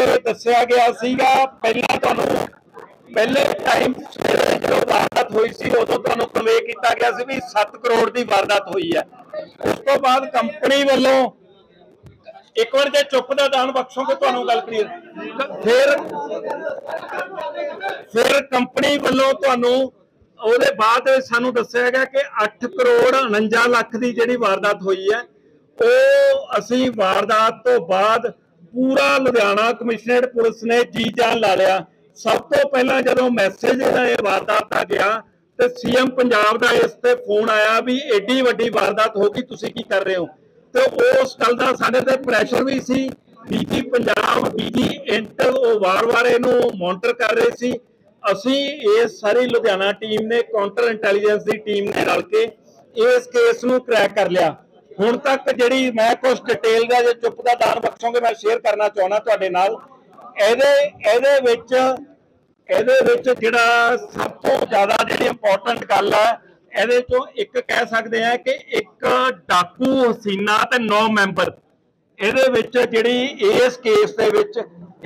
ਇਹ ਦੱਸਿਆ ਗਿਆ ਸੀਗਾ, ਪਹਿਲਾਂ ਤੁਹਾਨੂੰ, ਪਹਿਲੇ ਟਾਈਮ ਜਦੋਂ ਵਾਰਦਾਤ ਹੋਈ ਸੀ, ਉਦੋਂ ਤੁਹਾਨੂੰ ਕਨਵੇ ਕੀਤਾ ਗਿਆ ਸੀ ਵੀ 7 ਕਰੋੜ ਦੀ ਵਾਰਦਾਤ ਹੋਈ ਹੈ। ਉਸ ਤੋਂ ਬਾਅਦ ਕੰਪਨੀ ਵੱਲੋਂ, ਇੱਕ ਵਾਰ ਜੇ ਚੁੱਪ ਦਾ ਦਾਨ ਬਖਸ਼ੋਗੇ, ਤੁਹਾਨੂੰ ਗੱਲ ਕਲੀਅਰ ਫਿਰ ਫਿਰ ਕੰਪਨੀ ਵੱਲੋਂ ਤੁਹਾਨੂੰ, ਉਹਦੇ ਬਾਅਦ ਸਾਨੂੰ ਦੱਸਿਆ ਗਿਆ ਕਿ 8 ਕਰੋੜ 49 ਲੱਖ ਦੀ ਜਿਹੜੀ ਵਾਰਦਾਤ ਹੋਈ ਹੈ, ਉਹ ਅਸੀਂ ਵਾਰਦਾਤ ਤੋਂ ਬਾਅਦ ਪੂਰਾ ਲੁਧਿਆਣਾ ਕਮਿਸ਼ਨਰੇਟ ਪੁਲਿਸ ਨੇ ਜੀ ਜਾਨ ਲਾ ਲਿਆ। ਸਭ ਤੋਂ ਪਹਿਲਾਂ ਜਦੋਂ ਮੈਸੇਜ ਜਿਹੜਾ ਇਹ ਵਾਰਦਾਤ ਦਾ ਗਿਆ, ਤੇ ਸੀਐਮ ਪੰਜਾਬ ਦਾ ਇਸ ਤੇ ਫੋਨ ਆਇਆ ਵੀ ਏਡੀ ਵੱਡੀ ਵਾਰਦਾਤ ਹੋ ਗਈ, ਤੁਸੀਂ ਕੀ ਕਰ ਰਹੇ ਹੋ? ਤੇ ਉਸ ਗੱਲ ਦਾ ਸਾਡੇ ਤੇ ਪ੍ਰੈਸ਼ਰ ਵੀ ਸੀ। ਡੀਜੀ ਪੰਜਾਬ ਡੀਜੀ ਇੰਟਰ ਉਹ ਵਾਰ-ਵਾਰ ਇਹਨੂੰ ਮੋਨਿਟਰ ਕਰ ਰਹੇ ਸੀ। ਅਸੀਂ ਇਸ ਸਾਰੀ ਲੁਧਿਆਣਾ ਟੀਮ ਨੇ ਕਾਊਂਟਰ ਇੰਟੈਲੀਜੈਂਸ ਦੀ ਟੀਮ ਨੇ ਰਲ ਕੇ ਇਸ ਕੇਸ ਨੂੰ ਕ੍ਰੈਕ ਕਰ ਲਿਆ। ਹੁਣ ਤੱਕ ਜਿਹੜੀ ਮੈਂ ਕੁਝ ਡਿਟੇਲ ਦਾ ਜੇ ਚੁੱਪ ਦਾ ਦਾਨ ਬਖਸ਼ੋਗੇ, ਮੈਂ ਸ਼ੇਅਰ ਕਰਨਾ ਚਾਹੁੰਦਾ ਤੁਹਾਡੇ ਨਾਲ। ਇਹਦੇ ਇਹਦੇ ਵਿੱਚ ਇਹਦੇ ਵਿੱਚ ਜਿਹੜਾ ਸਭ ਤੋਂ ਜ਼ਿਆਦਾ ਜਿਹੜੀ ਇੰਪੋਰਟੈਂਟ ਗੱਲ ਹੈ, ਇਹਦੇ ਚੋਂ ਇੱਕ ਕਹਿ ਸਕਦੇ ਆ ਕਿ ਇੱਕ ਡਾਕੂ ਹਸੀਨਾ ਤੇ 9 ਮੈਂਬਰ। ਇਹਦੇ ਵਿੱਚ ਜਿਹੜੀ ਇਸ ਕੇਸ ਦੇ ਵਿੱਚ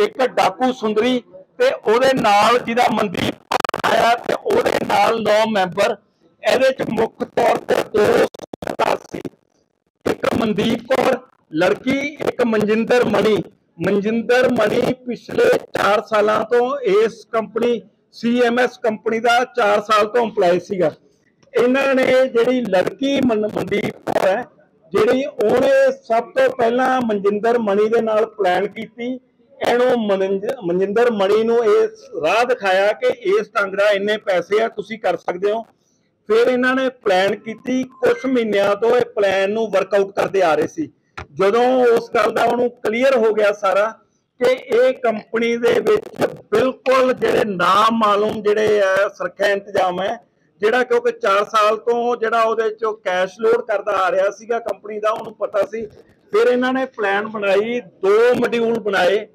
ਇੱਕ ਡਾਕੂ ਸੁੰਦਰੀ ਤੇ ਉਹਦੇ ਨਾਲ ਜਿਹਦਾ ਮਨਦੀਪ ਆਇਆ ਤੇ ਉਹਦੇ ਨਾਲ 9 ਮੈਂਬਰ। ਇਹਦੇ ਚ ਮੁੱਖ ਤੌਰ ਤੇ ਦੋ ਸੀ। ਇੱਕ ਮਨਦੀਪ ਕੌਰ, ਲੜਕੀ ਇੱਕ ਮਨਜਿੰਦਰ ਮਣੀ। ਮਨਜਿੰਦਰ ਮਣੀ ਪਿਛਲੇ 4 ਸਾਲਾਂ ਤੋਂ ਇਸ ਕੰਪਨੀ ਸੀਐਮਐਸ ਕੰਪਨੀ ਦਾ 4 ਸਾਲ ਤੋਂ EMPLOYE ਸੀਗਾ। ਇਹਨਾਂ ਨੇ ਜਿਹੜੀ ਲੜਕੀ ਮਨਦੀਪ ਕੌਰ ਹੈ, ਜਿਹੜੀ ਉਹਨੇ ਸਭ ਤੋਂ ਪਹਿਲਾਂ ਮਨਜਿੰਦਰ ਮਣੀ ਦੇ ਨਾਲ ਪਲਾਨ ਕੀਤੀ। ਇਹਨੂੰ ਮਨਿੰਜ- ਮਨਜਿੰਦਰ ਮਣੀ ਨੂੰ ਇਹ ਰਾਹ ਦਿਖਾਇਆ ਕਿ ਇਸ ਢੰਗ ਦਾ ਇੰਨੇ ਪੈਸੇ ਆ, ਤੁਸੀਂ ਕਰ ਸਕਦੇ ਹੋ। ਫਿਰ ਇਹਨਾਂ ਨੇ ਪਲਾਨ ਕੀਤੀ ਕੁਝ ਮਹੀਨਿਆਂ ਤੋਂ ਇਹ ਪਲਾਨ ਨੂੰ ਵਰਕਆਊਟ ਕਰਦੇ ਆ ਰਹੇ ਸੀ। ਜਦੋਂ ਉਸ ਗੱਲ ਦਾ ਉਹਨੂੰ ਕਲੀਅਰ ਹੋ ਗਿਆ ਸਾਰਾ ਕਿ ਇਹ ਕੰਪਨੀ ਦੇ ਵਿੱਚ ਬਿਲਕੁਲ ਜਿਹੜੇ ਨਾਮ ਮਾਲੂਮ ਜਿਹੜੇ ਆ, ਸੁਰੱਖਿਆ ਇੰਤਜ਼ਾਮ ਹੈ, ਜਿਹੜਾ ਕਿਉਂਕਿ 4 ਸਾਲ ਤੋਂ ਜਿਹੜਾ ਉਹਦੇ ਚੋਂ ਕੈਸ਼ ਲੋਡ ਕਰਦਾ ਆ ਰਿਹਾ ਸੀਗਾ ਕੰਪਨੀ ਦਾ, ਉਹਨੂੰ ਪਤਾ ਸੀ। ਫਿਰ ਇਹਨਾਂ ਨੇ ਪਲਾਨ ਬਣਾਈ, ਦੋ ਮੋਡਿਊਲ ਬਣਾਏ।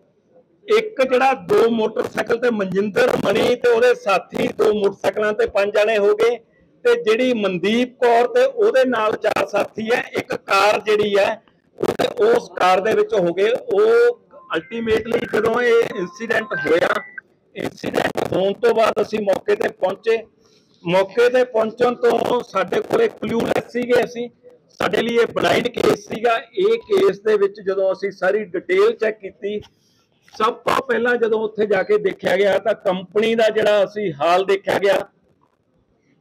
ਇੱਕ ਜਿਹੜਾ ਦੋ ਮੋਟਰਸਾਈਕਲ ਤੇ ਮਨਜਿੰਦਰ ਮਣੀ ਤੇ ਉਹਦੇ ਸਾਥੀ ਦੋ ਮੋਟਰਸਾਈਕਲਾਂ ਤੇ ਪੰਜ ਜਣੇ ਹੋ ਗਏ। ਤੇ ਜਿਹੜੀ ਮਨਦੀਪ ਕੌਰ ਤੇ ਉਹਦੇ ਨਾਲ ਚਾਰ ਸਾਥੀ ਹੈ, ਇੱਕ ਕਾਰ ਜਿਹੜੀ ਹੈ ਉਸ ਕਾਰ ਦੇ ਵਿੱਚ ਹੋ ਗਏ। ਉਹ ਅਲਟੀਮੇਟਲੀ ਜਦੋਂ ਇਹ ਇਨਸੀਡੈਂਟ ਹੋਇਆ ਇਨਸੀਡੈਂਟ ਹੋਣ ਤੋਂ ਬਾਅਦ ਅਸੀਂ ਮੌਕੇ ਤੇ ਪਹੁੰਚੇ। ਮੌਕੇ ਤੇ ਪਹੁੰਚਣ ਤੋਂ ਸਾਡੇ ਕੋਲੇ ਕਲੂਲੈਸ ਸੀਗੇ ਅਸੀਂ। ਸਾਡੇ ਲਈ ਇਹ ਬਲਾਈਂਡ ਕੇਸ ਸੀਗਾ। ਇਹ ਕੇਸ ਦੇ ਵਿੱਚ ਜਦੋਂ ਅਸੀਂ ਸਾਰੀ ਡਿਟੇਲ ਚੈੱਕ ਕੀਤੀ, ਸਭ ਤੋਂ ਪਹਿਲਾਂ ਜਦੋਂ ਉੱਥੇ ਜਾ ਕੇ ਦੇਖਿਆ ਗਿਆ ਤਾਂ ਕੰਪਨੀ ਦਾ ਜਿਹੜਾ ਅਸੀਂ ਹਾਲ ਦੇਖਿਆ ਗਿਆ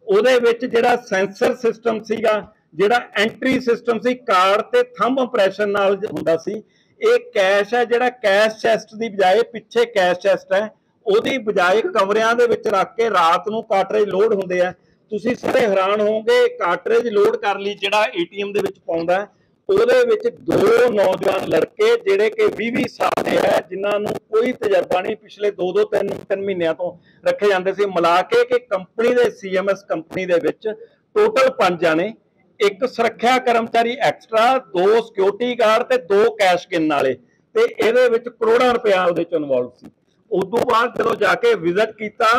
ਉਹਦੇ ਵਿੱਚ ਜਿਹੜਾ ਸੈਂਸਰ ਸਿਸਟਮ ਸੀਗਾ, ਜਿਹੜਾ ਐਂਟਰੀ ਸਿਸਟਮ ਸੀ, ਕਾਰਡ ਤੇ ਥੰਬ ਇੰਪ੍ਰੈਸ਼ਨ ਨਾਲ ਹੁੰਦਾ ਸੀ, ਇਹ ਕੈਸ਼ ਹੈ, ਜਿਹੜਾ ਕੈਸ਼ ਚੈਸਟ ਦੀ ਬਜਾਏ ਪਿੱਛੇ ਕੈਸ਼ ਚੈਸਟ ਹੈ, ਉਹਦੀ ਬਜਾਏ ਕਮਰਿਆਂ ਦੇ ਵਿੱਚ ਰੱਖ ਕੇ ਰਾਤ ਨੂੰ ਕਾਟਰੇਜ ਲੋਡ ਹੁੰਦੇ ਆ। ਤੁਸੀਂ ਸਾਰੇ ਹੈਰਾਨ ਹੋਵੋਗੇ ਕਾਟਰੇਜ ਲੋਡ ਕਰ ਲਈ ਜਿਹੜਾ ਏਟੀਐਮ ਦੇ ਵਿੱਚ ਪਾਉਂਦਾ ਉਹਦੇ ਵਿੱਚ ਦੋ ਨੌਜਵਾਨ ਲੜਕੇ ਜਿਹੜੇ ਕਿ 20-20 ਸਾਲ ਦੇ ਹੈ, ਜਿਨ੍ਹਾਂ ਨੂੰ ਕੋਈ ਤਜਰਬਾ ਨਹੀਂ ਪਿਛਲੇ 2-2 3 3 ਮਹੀਨਿਆਂ ਤੋਂ ਰੱਖੇ ਜਾਂਦੇ ਸੀ। ਮਿਲਾ ਕੇ ਕਿ ਕੰਪਨੀ ਦੇ ਸੀਐਮਐਸ ਕੰਪਨੀ ਦੇ ਵਿੱਚ ਟੋਟਲ 5 ਜਾਣੇ, ਇੱਕ ਸੁਰੱਖਿਆ ਕਰਮਚਾਰੀ ਐਕਸਟਰਾ ਦੋ ਸਿਕਿਉਰਿਟੀ ਗਾਰਡ ਤੇ ਦੋ ਕੈਸ਼ ਕਿੰਨ ਵਾਲੇ ਤੇ ਇਹਦੇ ਵਿੱਚ ਕਰੋੜਾਂ ਰੁਪਇਆ ਉਹਦੇ ਚ ਇਨਵੋਲਵ ਸੀ। ਉਦੋਂ ਬਾਅਦ ਜਦੋਂ ਜਾ ਕੇ ਵਿਜ਼ਿਟ ਕੀਤਾ,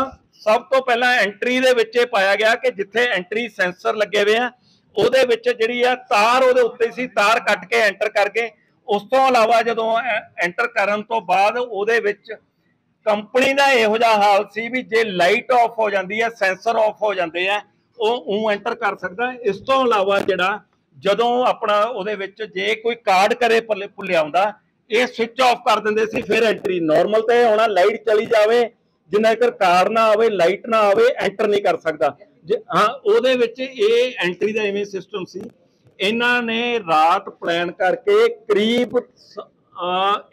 ਸਭ ਤੋਂ ਪਹਿਲਾਂ ਐਂਟਰੀ ਦੇ ਵਿੱਚ ਇਹ ਪਾਇਆ ਗਿਆ ਕਿ ਜਿੱਥੇ ਐਂਟਰੀ ਸੈਂਸਰ ਲੱਗੇ ਹੋਏ ਆ ਉਹਦੇ ਵਿੱਚ ਜਿਹੜੀ ਆ ਤਾਰ ਉਹਦੇ ਉੱਤੇ ਸੀ, ਤਾਰ ਕੱਟ ਕੇ ਐਂਟਰ ਕਰਕੇ ਉਸ ਤੋਂ ਇਲਾਵਾ ਜਦੋਂ ਐਂਟਰ ਕਰਨ ਤੋਂ ਬਾਅਦ ਉਹਦੇ ਵਿੱਚ ਕੰਪਨੀ ਦਾ ਇਹੋ ਜਿਹਾ ਹਾਲ ਸੀ ਵੀ ਜੇ ਲਾਈਟ ਆਫ ਹੋ ਜਾਂਦੀ ਹੈ ਸੈਂਸਰ ਆਫ ਹੋ ਜਾਂਦੇ ਆ, ਉਹ ਉਹ ਐਂਟਰ ਕਰ ਸਕਦਾ ਇਸ ਤੋਂ ਇਲਾਵਾ ਜਿਹੜਾ ਜਦੋਂ ਆਪਣਾ ਉਹਦੇ ਵਿੱਚ ਜੇ ਕੋਈ ਕਾਰਡ ਕਰੇ ਭੁੱਲੇ ਭੁੱਲਿਆ ਆਉਂਦਾ ਇਹ ਸਵਿਚ ਆਫ ਕਰ ਦਿੰਦੇ ਸੀ, ਫਿਰ ਐਂਟਰੀ ਨਾਰਮਲ ਤੇ ਹੋਣਾ, ਲਾਈਟ ਚਲੀ ਜਾਵੇ, ਜਿੰਨਾ ਚਿਰ ਕਾਰਡ ਨਾ ਆਵੇ, ਲਾਈਟ ਨਾ ਆਵੇ ਐਂਟਰ ਨਹੀਂ ਕਰ ਸਕਦਾ। ਹਾਂ, ਉਹਦੇ ਵਿੱਚ ਇਹ ਐਂਟਰੀ ਦਾ ਇਵੇਂ ਸਿਸਟਮ ਸੀ। ਇਹਨਾਂ ਨੇ ਰਾਤ ਪਲਾਨ ਕਰਕੇ ਕਰੀਬ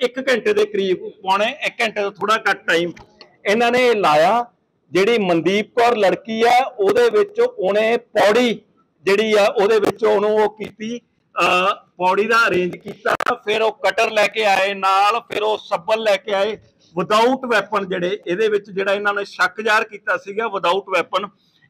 1 ਘੰਟੇ ਦੇ ਕਰੀਬ, ਪੌਣੇ 1 ਘੰਟੇ ਤੋਂ ਥੋੜਾ ਘੱਟ ਟਾਈਮ ਇਹਨਾਂ ਨੇ ਲਾਇਆ। ਜਿਹੜੀ ਮਨਦੀਪ ਕੌਰ ਲੜਕੀ ਆ, ਉਹਦੇ ਵਿੱਚ ਉਹਨੇ ਪੌੜੀ ਜਿਹੜੀ ਆ, ਉਹਦੇ ਵਿੱਚ ਉਹਨੂੰ ਉਹ ਕੀਤੀ। ਅਹ ਪੌੜੀ ਦਾ ਅਰੇਂਜ ਕੀਤਾ, ਫਿਰ ਉਹ ਕਟਰ ਲੈ ਕੇ ਆਏ ਨਾਲ, ਫਿਰ ਉਹ ਸੱਬਲ ਲੈ ਕੇ ਆਏ। ਵਿਦਆਊਟ ਵੈਪਨ ਜਿਹੜੇ, ਇਹਦੇ ਵਿੱਚ ਜਿਹੜਾ ਇਹਨਾਂ ਨੇ ਸ਼ੱਕ ਜ਼ਾਹਰ ਕੀਤਾ ਸੀਗਾ ਵਿਦਆਊਟ ਵੈਪਨ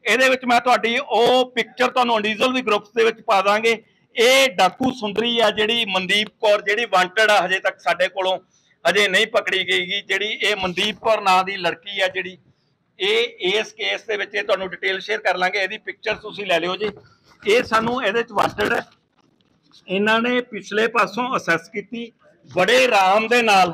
ਇਹਦੇ ਵਿੱਚ ਮੈਂ ਤੁਹਾਡੀ ਉਹ ਪਿਕਚਰ ਤੁਹਾਨੂੰ ਇੰਡੀਵਿਜੂਅਲ ਵੀ ਗਰੁੱਪਸ ਦੇ ਵਿੱਚ ਪਾ ਦਾਂਗੇ। ਇਹ ਡਾਕੂ ਸੁੰਦਰੀ ਆ ਜਿਹੜੀ ਮਨਦੀਪ ਕੌਰ, ਜਿਹੜੀ ਵਾਂਟਡ ਆ, ਹਜੇ ਤੱਕ ਸਾਡੇ ਕੋਲੋਂ ਹਜੇ ਨਹੀਂ ਪਕੜੀ ਗਈ ਜਿਹੜੀ ਇਹ ਮਨਦੀਪ ਕੌਰ ਨਾਂ ਦੀ ਲੜਕੀ ਆ ਜਿਹੜੀ, ਇਹ ਇਸ ਕੇਸ ਦੇ ਵਿੱਚ ਇਹ ਤੁਹਾਨੂੰ ਡਿਟੇਲ ਸ਼ੇਅਰ ਕਰ ਲਾਂਗੇ। ਇਹਦੀ ਪਿਕਚਰ ਤੁਸੀਂ ਲੈ ਲਿਓ ਜੀ। ਇਹ ਸਾਨੂੰ ਇਹਦੇ ਚ ਵਾਂਟਡ ਹੈ ਇਹਨਾਂ ਨੇ ਪਿਛਲੇ ਪਾਸੋਂ ਅਸੈਸ ਕੀਤੀ। ਬੜੇ ਆਰਾਮ ਦੇ ਨਾਲ,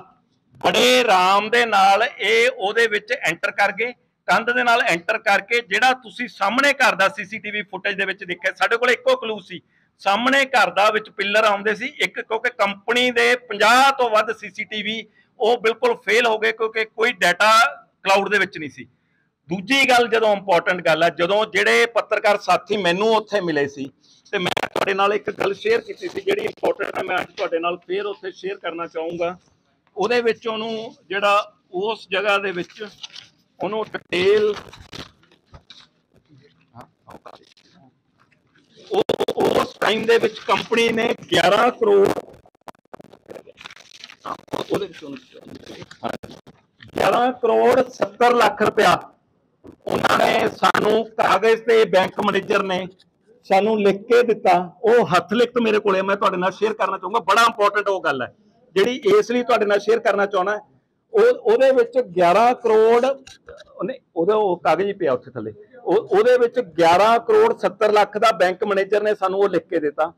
ਬੜੇ ਆਰਾਮ ਦੇ ਨਾਲ ਇਹ ਉਹਦੇ ਵਿੱਚ ਐਂਟਰ ਕਰ ਗਏ। ਕੰਧ ਦੇ ਨਾਲ ਐਂਟਰ ਕਰਕੇ ਜਿਹੜਾ ਤੁਸੀਂ ਸਾਹਮਣੇ ਘਰ ਦਾ ਸੀਸੀਟੀਵੀ ਫੁਟੇਜ ਦੇ ਵਿੱਚ ਦੇਖਿਆ, ਸਾਡੇ ਕੋਲ ਇੱਕੋ ਕਲੂ ਸੀ। ਸਾਹਮਣੇ ਘਰ ਦਾ ਵਿੱਚ ਪਿੱਲਰ ਆਉਂਦੇ ਸੀ, ਇੱਕ ਕਿਉਂਕਿ ਕੰਪਨੀ ਦੇ 50 ਤੋਂ ਵੱਧ ਸੀਸੀਟੀਵੀ ਉਹ ਬਿਲਕੁਲ ਫੇਲ ਹੋ ਗਏ ਕਿਉਂਕਿ ਕੋਈ ਡਾਟਾ ਕਲਾਊਡ ਦੇ ਵਿੱਚ ਨਹੀਂ ਸੀ। ਦੂਜੀ ਗੱਲ ਜਦੋਂ ਇੰਪੋਰਟੈਂਟ ਗੱਲ ਆ, ਜਦੋਂ ਜਿਹੜੇ ਪੱਤਰਕਾਰ ਸਾਥੀ ਮੈਨੂੰ ਉੱਥੇ ਮਿਲੇ ਸੀ, ਤੇ ਮੈਂ ਤੁਹਾਡੇ ਨਾਲ ਇੱਕ ਗੱਲ ਸ਼ੇਅਰ ਕੀਤੀ ਸੀ, ਜਿਹੜੀ ਇੰਪੋਰਟੈਂਟ ਹੈ ਮੈਂ ਅੱਜ ਤੁਹਾਡੇ ਨਾਲ ਫੇਰ ਉੱਥੇ ਸ਼ੇਅਰ ਕਰਨਾ ਚਾਹੂੰਗਾ। ਉਹਦੇ ਵਿੱਚ ਉਹਨੂੰ ਜਿਹੜਾ ਉਸ ਜਗ੍ਹਾ ਦੇ ਵਿੱਚ ਉਹਨੂੰ ਡਿਟੇਲ ਉਹ ਉਸ ਟਾਈਮ ਦੇ ਵਿੱਚ ਕੰਪਨੀ ਨੇ 11 ਕਰੋੜ ਹਾਂ, ਉਹਦੇ ਵਿੱਚ 11 ਕਰੋੜ 70 ਲੱਖ ਰੁਪਇਆ ਉਹਨਾਂ ਨੇ ਸਾਨੂੰ ਕਾਗਜ਼ ਤੇ ਬੈਂਕ ਮੈਨੇਜਰ ਨੇ ਸਾਨੂੰ ਲਿਖ ਕੇ ਦਿੱਤਾ। ਉਹ ਹੱਥ ਲਿਖਤ ਮੇਰੇ ਕੋਲੇ ਮੈਂ ਤੁਹਾਡੇ ਨਾਲ ਸ਼ੇਅਰ ਕਰਨਾ ਚਾਹੂੰਗਾ। ਬੜਾ ਇੰਪੋਰਟੈਂਟ ਉਹ ਗੱਲ ਹੈ। ਜਿਹੜੀ ਇਸ ਲਈ ਤੁਹਾਡੇ ਨਾਲ ਸ਼ੇਅਰ ਕਰਨਾ ਚਾਹੁੰਦਾ ਉਹ ਉਹਦੇ ਵਿੱਚ 11 ਕਰੋੜ, ਉਹਨੇ ਉਹਦਾ ਉਹ ਕਾਗਜ਼ ਹੀ ਪਿਆ ਉੱਥੇ ਥੱਲੇ। ਉਹਦੇ ਵਿੱਚ 11 ਕਰੋੜ 70 ਲੱਖ ਦਾ ਬੈਂਕ ਮੈਨੇਜਰ ਨੇ ਸਾਨੂੰ ਉਹ ਲਿਖ ਕੇ ਦਿੱਤਾ।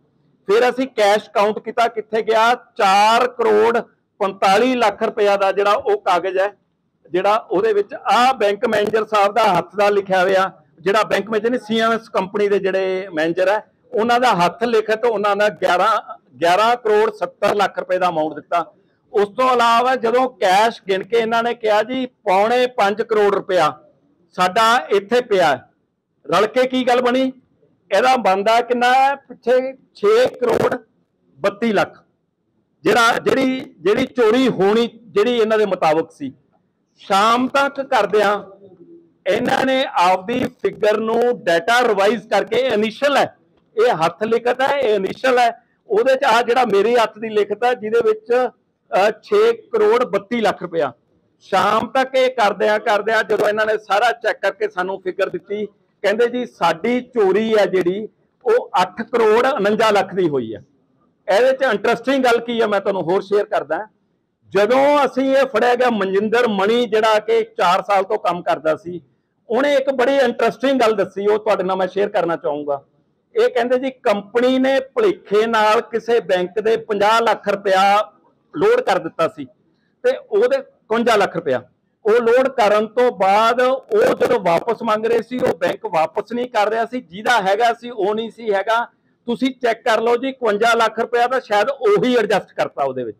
ਫਿਰ ਅਸੀਂ ਕੈਸ਼ ਕਾਊਂਟ ਕੀਤਾ, ਕਿੱਥੇ ਗਿਆ? 4 ਕਰੋੜ 45 ਲੱਖ ਰੁਪਇਆ ਦਾ ਜਿਹੜਾ ਉਹ ਕਾਗਜ਼ ਹੈ, ਜਿਹੜਾ ਉਹਦੇ ਵਿੱਚ ਆ ਬੈਂਕ ਮੈਨੇਜਰ ਸਾਹਿਬ ਦਾ ਹੱਥ ਦਾ ਲਿਖਿਆ ਹੋਇਆ, ਜਿਹੜਾ ਬੈਂਕ ਮੈਨੇਜਰ ਨੇ ਸੀਐਮਐਸ ਕੰਪਨੀ ਦੇ ਜਿਹੜੇ ਮੈਨੇਜਰ ਹੈ, ਉਹਨਾਂ ਦਾ ਹੱਥ ਲਿਖਤ ਉਹਨਾਂ ਦਾ 11 11 ਕਰੋੜ 70 ਲੱਖ ਰੁਪਏ ਦਾ ਅਮਾਉਂਟ ਦਿੱਤਾ। ਉਸ ਤੋਂ ਇਲਾਵਾ ਜਦੋਂ ਕੈਸ਼ ਗਿਣ ਕੇ ਇਹਨਾਂ ਨੇ ਕਿਹਾ ਜੀ, ਪੌਣੇ 5 ਕਰੋੜ ਰੁਪਇਆ ਸਾਡਾ ਇੱਥੇ ਪਿਆ ਰਲ ਕੇ ਕੀ ਗੱਲ ਬਣੀ? ਇਹਦਾ ਬੰਦਾ ਕਿੰਨਾ ਪਿੱਛੇ 6 ਕਰੋੜ 32 ਲੱਖ। ਜਿਹੜਾ, ਜਿਹੜੀ ਜਿਹੜੀ ਚੋਰੀ ਹੋਣੀ, ਜਿਹੜੀ ਇਹਨਾਂ ਦੇ ਮੁਤਾਬਕ ਸੀ। ਸ਼ਾਮ ਤੱਕ ਕਰਦਿਆਂ ਇਹਨਾਂ ਨੇ ਆਪਦੀ ਫਿਗਰ ਨੂੰ ਡਾਟਾ ਰਿਵਾਈਜ਼ ਕਰਕੇ ਇਨੀਸ਼ੀਅਲ ਹੈ। ਇਹ ਹੱਥ ਲਿਖਤ ਹੈ, ਇਹ ਇਨੀਸ਼ੀਅਲ ਹੈ। ਉਹਦੇ ਚ ਆ ਜਿਹੜਾ ਮੇਰੇ ਹੱਥ ਦੀ ਲਿਖਤ ਹੈ, ਜਿਹਦੇ ਵਿੱਚ 6 ਕਰੋੜ 32 ਲੱਖ ਰੁਪਇਆ। ਸ਼ਾਮ ਤੱਕ ਇਹ ਕਰਦਿਆਂ ਕਰਦਿਆਂ ਜਦੋਂ ਇਹਨਾਂ ਨੇ ਸਾਰਾ ਚੈੱਕ ਕਰਕੇ ਸਾਨੂੰ ਫਿਗਰ ਦਿੱਤੀ, ਕਹਿੰਦੇ ਜੀ ਸਾਡੀ ਚੋਰੀ ਹੈ ਜਿਹੜੀ, ਉਹ 8 ਕਰੋੜ 49 ਲੱਖ ਦੀ ਹੋਈ ਹੈ ਇਹਦੇ ਚ ਇੰਟਰਸਟਿੰਗ ਗੱਲ ਕੀ ਹੈ ਮੈਂ ਤੁਹਾਨੂੰ ਹੋਰ ਸ਼ੇਅਰ ਕਰਦਾ। ਜਦੋਂ ਅਸੀਂ ਇਹ ਫੜਿਆ ਗਿਆ ਮਨਜਿੰਦਰ ਮਣੀ, ਜਿਹੜਾ ਕਿ 4 ਸਾਲ ਤੋਂ ਕੰਮ ਕਰਦਾ ਸੀ, ਉਹਨੇ ਇੱਕ ਬੜੀ ਇੰਟਰਸਟਿੰਗ ਗੱਲ ਦੱਸੀ, ਉਹ ਤੁਹਾਡੇ ਨਾਲ ਮੈਂ ਸ਼ੇਅਰ ਕਰਨਾ ਚਾਹੂੰਗਾ। ਇਹ ਕਹਿੰਦੇ ਜੀ ਕੰਪਨੀ ਨੇ ਭੁਲੇਖੇ ਨਾਲ ਕਿਸੇ ਬੈਂਕ ਦੇ 50 ਲੱਖ ਰੁਪਇਆ ਲੋਡ ਕਰ ਦਿੱਤਾ ਸੀ ਤੇ ਉਹਦੇ 51 ਲੱਖ ਰੁਪਇਆ। ਉਹ ਲੋਡ ਕਰਨ ਤੋਂ ਬਾਅਦ ਉਹ ਜਦੋਂ ਵਾਪਸ ਮੰਗ ਰਹੇ ਸੀ, ਉਹ ਬੈਂਕ ਵਾਪਸ ਨਹੀਂ ਕਰ ਰਿਹਾ ਸੀ। ਜਿਹਦਾ ਹੈਗਾ ਸੀ, ਉਹ ਨਹੀਂ ਸੀ ਹੈਗਾ। ਤੁਸੀਂ ਚੈੱਕ ਕਰ ਲਓ ਜੀ 51 ਲੱਖ ਰੁਪਇਆ ਤਾਂ ਸ਼ਾਇਦ ਉਹੀ ਐਡਜਸਟ ਕਰਤਾ ਉਹਦੇ ਵਿੱਚ।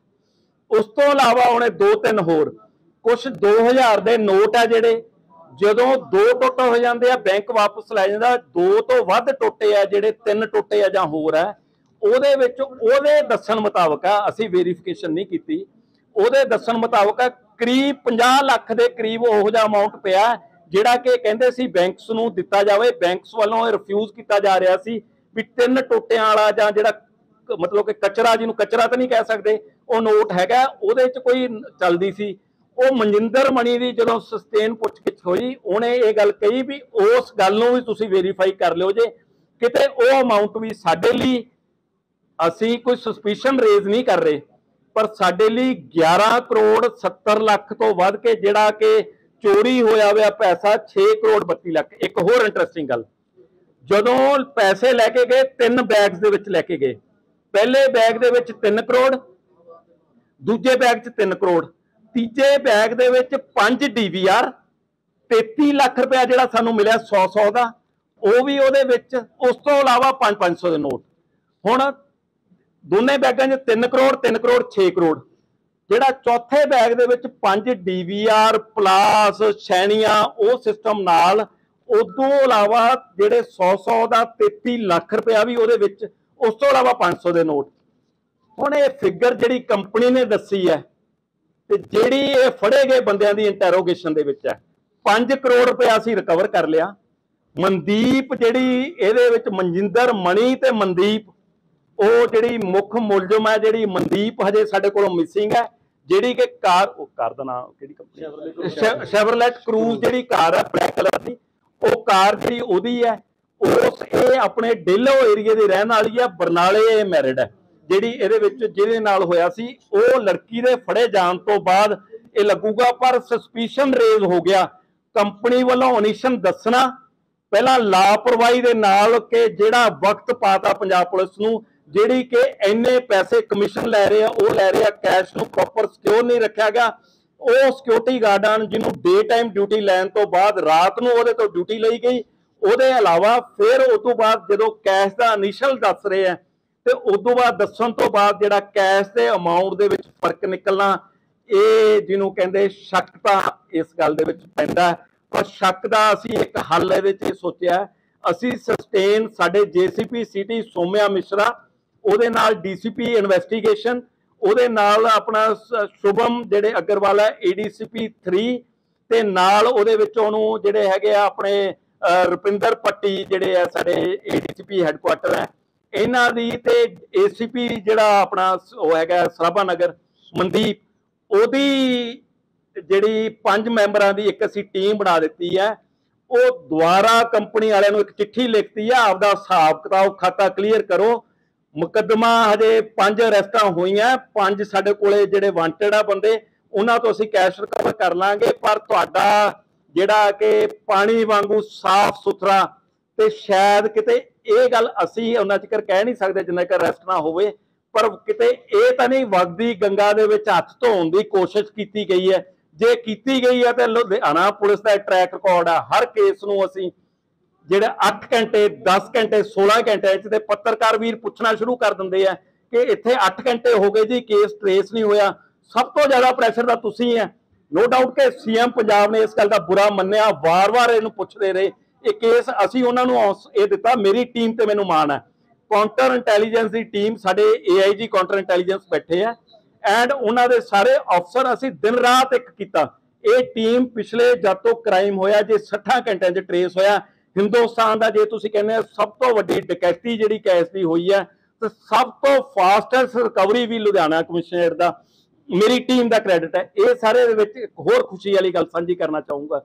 ਉਸ ਤੋਂ ਇਲਾਵਾ ਉਹਨੇ ਦੋ ਤਿੰਨ ਹੋਰ। ਕੁਝ 2000 ਦੇ ਨੋਟ ਆ ਜਿਹੜੇ, ਜਦੋਂ ਦੋ ਟੁੱਟ ਹੋ ਜਾਂਦੇ ਆ ਬੈਂਕ ਵਾਪਸ ਲੈ ਜਾਂਦਾ, ਦੋ ਤੋਂ ਵੱਧ ਟੁੱਟੇ ਆ ਜਿਹੜੇ ਤਿੰਨ ਟੁੱਟੇ ਆ ਜਾਂ ਹੋਰ ਆ। ਉਹਦੇ ਵਿੱਚ ਉਹਦੇ ਦੱਸਣ ਮੁਤਾਬਕ ਅਸੀਂ ਵੈਰੀਫਿਕੇਸ਼ਨ ਨਹੀਂ ਕੀਤੀ। ਉਹਦੇ ਦੱਸਣ ਮੁਤਾਬਕ ਕਰੀਬ 50 ਲੱਖ ਦੇ ਕਰੀਬ ਉਹੋ ਜਿਹਾ ਅਮਾਉਂਟ ਪਿਆ, ਜਿਹੜਾ ਕਿ ਕਹਿੰਦੇ ਸੀ ਬੈਂਕਸ ਨੂੰ ਦਿੱਤਾ ਜਾਵੇ। ਬੈਂਕਸ ਵੱਲੋਂ ਇਹ ਰਿਫਿਊਜ਼ ਕੀਤਾ ਜਾ ਰਿਹਾ ਸੀ ਵੀ ਤਿੰਨ ਟੋਟਿਆਂ ਵਾਲਾ ਜਾਂ ਜਿਹੜਾ ਮਤਲਬ ਕਿ ਕਚਰਾ ਜਿਹਨੂੰ ਕਚਰਾ ਤਾਂ ਨਹੀਂ ਕਹਿ ਸਕਦੇ, ਉਹ ਨੋਟ ਹੈਗਾ। ਉਹਦੇ 'ਚ ਕੋਈ ਚੱਲਦੀ ਸੀ। ਉਹ ਮਨਜਿੰਦਰ ਮਣੀ ਦੀ ਜਦੋਂ ਸਸਟੇਨ ਪੁੱਛਗਿੱਛ ਹੋਈ, ਉਹਨੇ ਇਹ ਗੱਲ ਕਹੀ ਵੀ ਉਸ ਗੱਲ ਨੂੰ ਵੀ ਤੁਸੀਂ ਵੈਰੀਫਾਈ ਕਰ ਲਿਓ ਜੇ। ਕਿਤੇ ਉਹ ਅਮਾਉਂਟ ਵੀ ਸਾਡੇ ਲਈ ਅਸੀਂ ਕੋਈ ਸਸਪੀਸ਼ਨ ਰੇਜ਼ ਨਹੀਂ ਕਰ ਰਹੇ, ਪਰ ਸਾਡੇ ਲਈ 11 ਕਰੋੜ 70 ਲੱਖ ਤੋਂ ਵੱਧ ਕੇ ਜਿਹੜਾ ਕਿ ਚੋਰੀ ਹੋਇਆ ਹੋਇਆ ਪੈਸਾ 6 ਕਰੋੜ 32 ਲੱਖ। ਇੱਕ ਹੋਰ ਇੰਟਰਸਟਿੰਗ ਗੱਲ, ਜਦੋਂ ਪੈਸੇ ਲੈ ਕੇ ਗਏ, ਤਿੰਨ ਬੈਗਸ ਦੇ ਵਿੱਚ ਲੈ ਕੇ ਗਏ। ਪਹਿਲੇ ਬੈਗ ਦੇ ਵਿੱਚ 3 ਕਰੋੜ, ਦੂਜੇ ਬੈਗ 'ਚ 3 ਕਰੋੜ, ਤੀਜੇ ਬੈਗ ਦੇ ਵਿੱਚ 5 ਡੀਵੀਆਰ 33 ਲੱਖ ਰੁਪਇਆ ਜਿਹੜਾ ਸਾਨੂੰ ਮਿਲਿਆ 100 100 ਦਾ, ਉਹ ਵੀ ਉਹਦੇ ਵਿੱਚ, ਉਸ ਤੋਂ ਇਲਾਵਾ 5 500 ਦੇ ਨੋਟ। ਹੁਣ ਦੋਨੇ ਬੈਗਾਂ 'ਚ 3 ਕਰੋੜ 3 ਕਰੋੜ 6 ਕਰੋੜ। ਜਿਹੜਾ ਚੌਥੇ ਬੈਗ ਦੇ ਵਿੱਚ 5 ਡੀਵੀਆਰ ਪਲਾਸ ਛੈਣੀਆਂ ਉਹ ਸਿਸਟਮ ਨਾਲ, ਉਦੋਂ ਇਲਾਵਾ ਜਿਹੜੇ 100 100 ਦਾ 33 ਲੱਖ ਰੁਪਇਆ ਵੀ ਉਹਦੇ ਵਿੱਚ, ਉਸ ਤੋਂ ਇਲਾਵਾ 500 ਦੇ ਨੋਟ। ਹੁਣ ਇਹ ਫਿਗਰ ਜਿਹੜੀ ਕੰਪਨੀ ਨੇ ਦੱਸੀ ਹੈ, ਤੇ ਜਿਹੜੀ ਇਹ ਫੜੇ ਗਏ ਬੰਦਿਆਂ ਦੀ ਇੰਟਰੋਗੇਸ਼ਨ ਦੇ ਵਿੱਚ ਹੈ। 5 ਕਰੋੜ ਰੁਪਇਆ ਅਸੀਂ ਰਿਕਵਰ ਕਰ ਲਿਆ। ਮਨਦੀਪ ਜਿਹੜੀ, ਇਹਦੇ ਵਿੱਚ ਮਨਜਿੰਦਰ ਮਣੀ ਤੇ ਮਨਦੀਪ ਉਹ ਜਿਹੜੀ ਮੁੱਖ ਮੁਲਜ਼ਮ ਹੈ ਜਿਹੜੀ ਮਨਦੀਪ ਹਜੇ ਸਾਡੇ ਕੋਲੋਂ ਮਿਸਿੰਗ ਹੈ ਜਿਹੜੀ ਕਿ ਕਾਰ ਉਹ ਕਾਰ ਦਾ ਨਾਮ ਕਿਹੜੀ ਕੰਪਨੀ ਸ਼ੈਵਰਲੈਟ ਕਰੂਜ਼ ਜਿਹੜੀ ਕਾਰ ਹੈ ਬਲੈਕ ਕਲਰ ਦੀ ਉਹ ਕਾਰ ਜਿਹੜੀ ਉਹਦੀ ਹੈ ਉਸ ਇਹ ਆਪਣੇ ਡੇਲੋ ਏਰੀਆ ਦੀ ਰਹਿਣ ਵਾਲੀ ਹੈ ਬਰਨਾਲੇ ਇਹ ਮੈਰਿਡ ਹੈ। ਜਿਹੜੀ ਇਹਦੇ ਵਿੱਚ ਜਿਹਦੇ ਨਾਲ ਹੋਇਆ ਸੀ ਉਹ ਲੜਕੀ ਦੇ ਫੜੇ ਜਾਣ ਤੋਂ ਬਾਅਦ ਇਹ ਲੱਗੂਗਾ ਪਰ ਸਸਪੀਸ਼ਨ ਰੇਜ਼ ਹੋ ਗਿਆ। ਕੰਪਨੀ ਵੱਲੋਂ ਅਨੀਸ਼ਨ ਦੱਸਣਾ ਪਹਿਲਾਂ ਲਾਪਰਵਾਹੀ ਦੇ ਨਾਲ ਕਿ ਜਿਹੜਾ ਵਕਤ ਪਾਤਾ ਪੰਜਾਬ ਪੁਲਿਸ ਨੂੰ ਜਿਹੜੀ ਕਿ ਇੰਨੇ ਪੈਸੇ ਕਮਿਸ਼ਨ ਲੈ ਰਹੇ ਆ, ਉਹ ਲੈ ਰਹੇ ਆ ਕੈਸ਼ ਨੂੰ ਪ੍ਰੋਪਰ ਸਿਕਿਉਰ ਨਹੀਂ ਰੱਖਿਆ ਗਿਆ ਉਹ ਸਿਕਿਉਰਿਟੀ ਗਾਰਡਾਂ ਜਿਹਨੂੰ ਡੇ ਟਾਈਮ ਡਿਊਟੀ ਲੈਣ ਤੋਂ ਬਾਅਦ ਰਾਤ ਨੂੰ ਉਹਦੇ ਤੋਂ ਡਿਊਟੀ ਲਈ ਗਈ, ਉਹਦੇ ਇਲਾਵਾ ਫਿਰ ਉਸ ਤੋਂ ਬਾਅਦ ਜਦੋਂ ਕੈਸ਼ ਦਾ ਇਨੀਸ਼ੀਅਲ ਦੱਸ ਰਹੇ ਆ, ਤੇ ਉਸ ਤੋਂ ਬਾਅਦ ਦੱਸਣ ਤੋਂ ਬਾਅਦ ਜਿਹੜਾ ਕੈਸ਼ ਦੇ ਅਮਾਉਂਟ ਦੇ ਵਿੱਚ ਫ਼ਰਕ ਨਿਕਲਣਾ, ਇਹ ਜਿਹਨੂੰ ਕਹਿੰਦੇ ਸ਼ੱਕ ਤਾਂ ਇਸ ਗੱਲ ਦੇ ਵਿੱਚ ਪੈਂਦਾ ਹੈ। ਪਰ ਸ਼ੱਕ ਦਾ ਅਸੀਂ ਇੱਕ ਹੱਲ ਇਹਦੇ ਵਿੱਚ ਇਹ ਸੋਚਿਆ ਅਸੀਂ ਸਸਟੇਨ ਸਾਡੇ ਜੀਸੀਪੀ ਸਿਟੀ ਸੋਮਿਆ ਮਿਸ਼ਰਾ ਉਹਦੇ ਨਾਲ ਡੀਸੀਪੀ ਇਨਵੈਸਟੀਗੇਸ਼ਨ, ਉਹਦੇ ਨਾਲ ਆਪਣਾ ਸ਼ੁਭਮ ਜਿਹੜੇ ਅਗਰਵਾਲ ਹੈ, ਏਡੀਸੀਪੀ 3 ਤੇ ਨਾਲ ਉਹਦੇ ਵਿੱਚ ਉਹਨੂੰ ਜਿਹੜੇ ਹੈਗੇ ਆ ਆਪਣੇ ਰੁਪਿੰਦਰ ਪੱਟੀ ਜਿਹੜੇ ਆ ਸਾਡੇ ਏਡੀਸੀਪੀ ਹੈੱਡਕੁਆਟਰ ਹੈ। ਇਹਨਾਂ ਦੀ ਤੇ ਏਸੀਪੀ ਜਿਹੜਾ ਆਪਣਾ ਉਹ ਹੈਗਾ ਸਰਾਭਾ ਨਗਰ ਮਨਦੀਪ, ਉਹਦੀ ਜਿਹੜੀ ਪੰਜ ਮੈਂਬਰਾਂ ਦੀ ਇੱਕ ਅਸੀਂ ਟੀਮ ਬਣਾ ਦਿੱਤੀ ਹੈ। ਉਹ ਦੁਆਰਾ ਕੰਪਨੀ ਵਾਲਿਆਂ ਨੂੰ ਇੱਕ ਚਿੱਠੀ ਲਿਖਤੀ ਹੈ, ਆਪਦਾ ਹਿਸਾਬ ਕਿਤਾਬ ਖਾਤਾ ਕਲੀਅਰ ਕਰੋ ਮੁਕੱਦਮਾ ਹਜੇ ਪੰਜ ਅਰੈਸਟਾਂ ਹੋਈਆਂ, ਪੰਜ ਸਾਡੇ ਕੋਲੇ ਜਿਹੜੇ ਵਾਂਟਡ ਆ ਬੰਦੇ, ਉਹਨਾਂ ਤੋਂ ਅਸੀਂ ਕੈਸ਼ ਰਿਕਵਰ ਕਰ ਲਾਂਗੇ, ਪਰ ਤੁਹਾਡਾ ਜਿਹੜਾ ਕਿ ਪਾਣੀ ਵਾਂਗੂ ਸਾਫ਼ ਸੁਥਰਾ ਤੇ ਸ਼ਾਇਦ ਕਿਤੇ ਇਹ ਗੱਲ ਅਸੀਂ ਉਹਨਾਂ ਚਿਕਰ ਕਹਿ ਨਹੀਂ ਸਕਦੇ ਜਿੰਨਾ ਚਿਰ ਅਰੈਸਟ ਨਾ ਹੋਵੇ, ਪਰ ਕਿਤੇ ਇਹ ਤਾਂ ਨਹੀਂ ਵਗਦੀ ਗੰਗਾ ਦੇ ਵਿੱਚ ਹੱਥ ਧੋਣ ਦੀ ਕੋਸ਼ਿਸ਼ ਕੀਤੀ ਗਈ ਹੈ। ਜੇ ਕੀਤੀ ਗਈ ਹੈ ਤੇ ਲੁਧਿਆਣਾ ਪੁਲਿਸ ਦਾ ਟਰੈਕ ਰਿਕਾਰਡ ਆ, ਹਰ ਕੇਸ ਨੂੰ ਅਸੀਂ ਜਿਹੜੇ 8 ਘੰਟੇ 10 ਘੰਟੇ 16 ਘੰਟੇ ਚ ਤੇ ਪੱਤਰਕਾਰ ਵੀਰ ਪੁੱਛਣਾ ਸ਼ੁਰੂ ਕਰ ਦਿੰਦੇ ਆ ਕਿ ਇੱਥੇ 8 ਘੰਟੇ ਹੋ ਗਏ ਜੀ ਕੇਸ ਟ੍ਰੇਸ ਨਹੀਂ ਹੋਇਆ। ਸਭ ਤੋਂ ਜ਼ਿਆਦਾ ਪ੍ਰੈਸ਼ਰ ਤਾਂ ਤੁਸੀਂ ਹੈ ਨੋ ਡਾਊਟ ਕਿ ਸੀਐਮ ਪੰਜਾਬ ਨੇ ਇਸ ਗੱਲ ਦਾ ਬੁਰਾ ਮੰਨਿਆ। ਵਾਰ-ਵਾਰ ਇਹਨੂੰ ਪੁੱਛਦੇ ਰਹੇ। ਇਹ ਕੇਸ ਅਸੀਂ ਉਹਨਾਂ ਨੂੰ ਹੌਸ- ਇਹ ਦਿੱਤਾ, ਮੇਰੀ ਟੀਮ ਤੇ ਮੈਨੂੰ ਮਾਣ ਹੈ ਕਾਊਂਟਰ ਇੰਟੈਲੀਜੈਂਸ ਦੀ ਟੀਮ ਸਾਡੇ ਏਆਈਜੀ ਕਾਊਂਟਰ ਇੰਟੈਲੀਜੈਂਸ ਬੈਠੇ ਆ। ਐਂਡ ਉਹਨਾਂ ਦੇ ਸਾਰੇ ਅਫਸਰ ਅਸੀਂ ਦਿਨ ਰਾਤ ਇੱਕ ਕੀਤਾ। ਇਹ ਟੀਮ ਪਿਛਲੇ ਜਦ ਤੋਂ ਕ੍ਰਾਈਮ ਹੋਇਆ, ਜੇ 60 ਘੰਟਿਆਂ 'ਚ ਟਰੇਸ ਹੋਇਆ। ਹਿੰਦੁਸਤਾਨ ਦਾ ਜੇ ਤੁਸੀਂ ਕਹਿੰਦੇ ਸਭ ਤੋਂ ਵੱਡੀ ਡਕੈਤੀ ਜਿਹੜੀ ਕੈਸ ਦੀ ਹੋਈ ਹੈ, ਤੇ ਸਭ ਤੋਂ ਫਾਸਟੈਸਟ ਰਿਕਵਰੀ ਵੀ ਲੁਧਿਆਣਾ ਕਮਿਸ਼ਨਰ ਦਾ, ਮੇਰੀ ਟੀਮ ਦਾ ਕ੍ਰੈਡਿਟ ਹੈ। ਇਹ ਸਾਰੇ ਦੇ ਵਿੱਚ ਇੱਕ ਹੋਰ ਖੁਸ਼ੀ ਵਾਲੀ ਗੱਲ ਸਾਂਝੀ ਕਰਨਾ ਚਾਹੂੰਗਾ।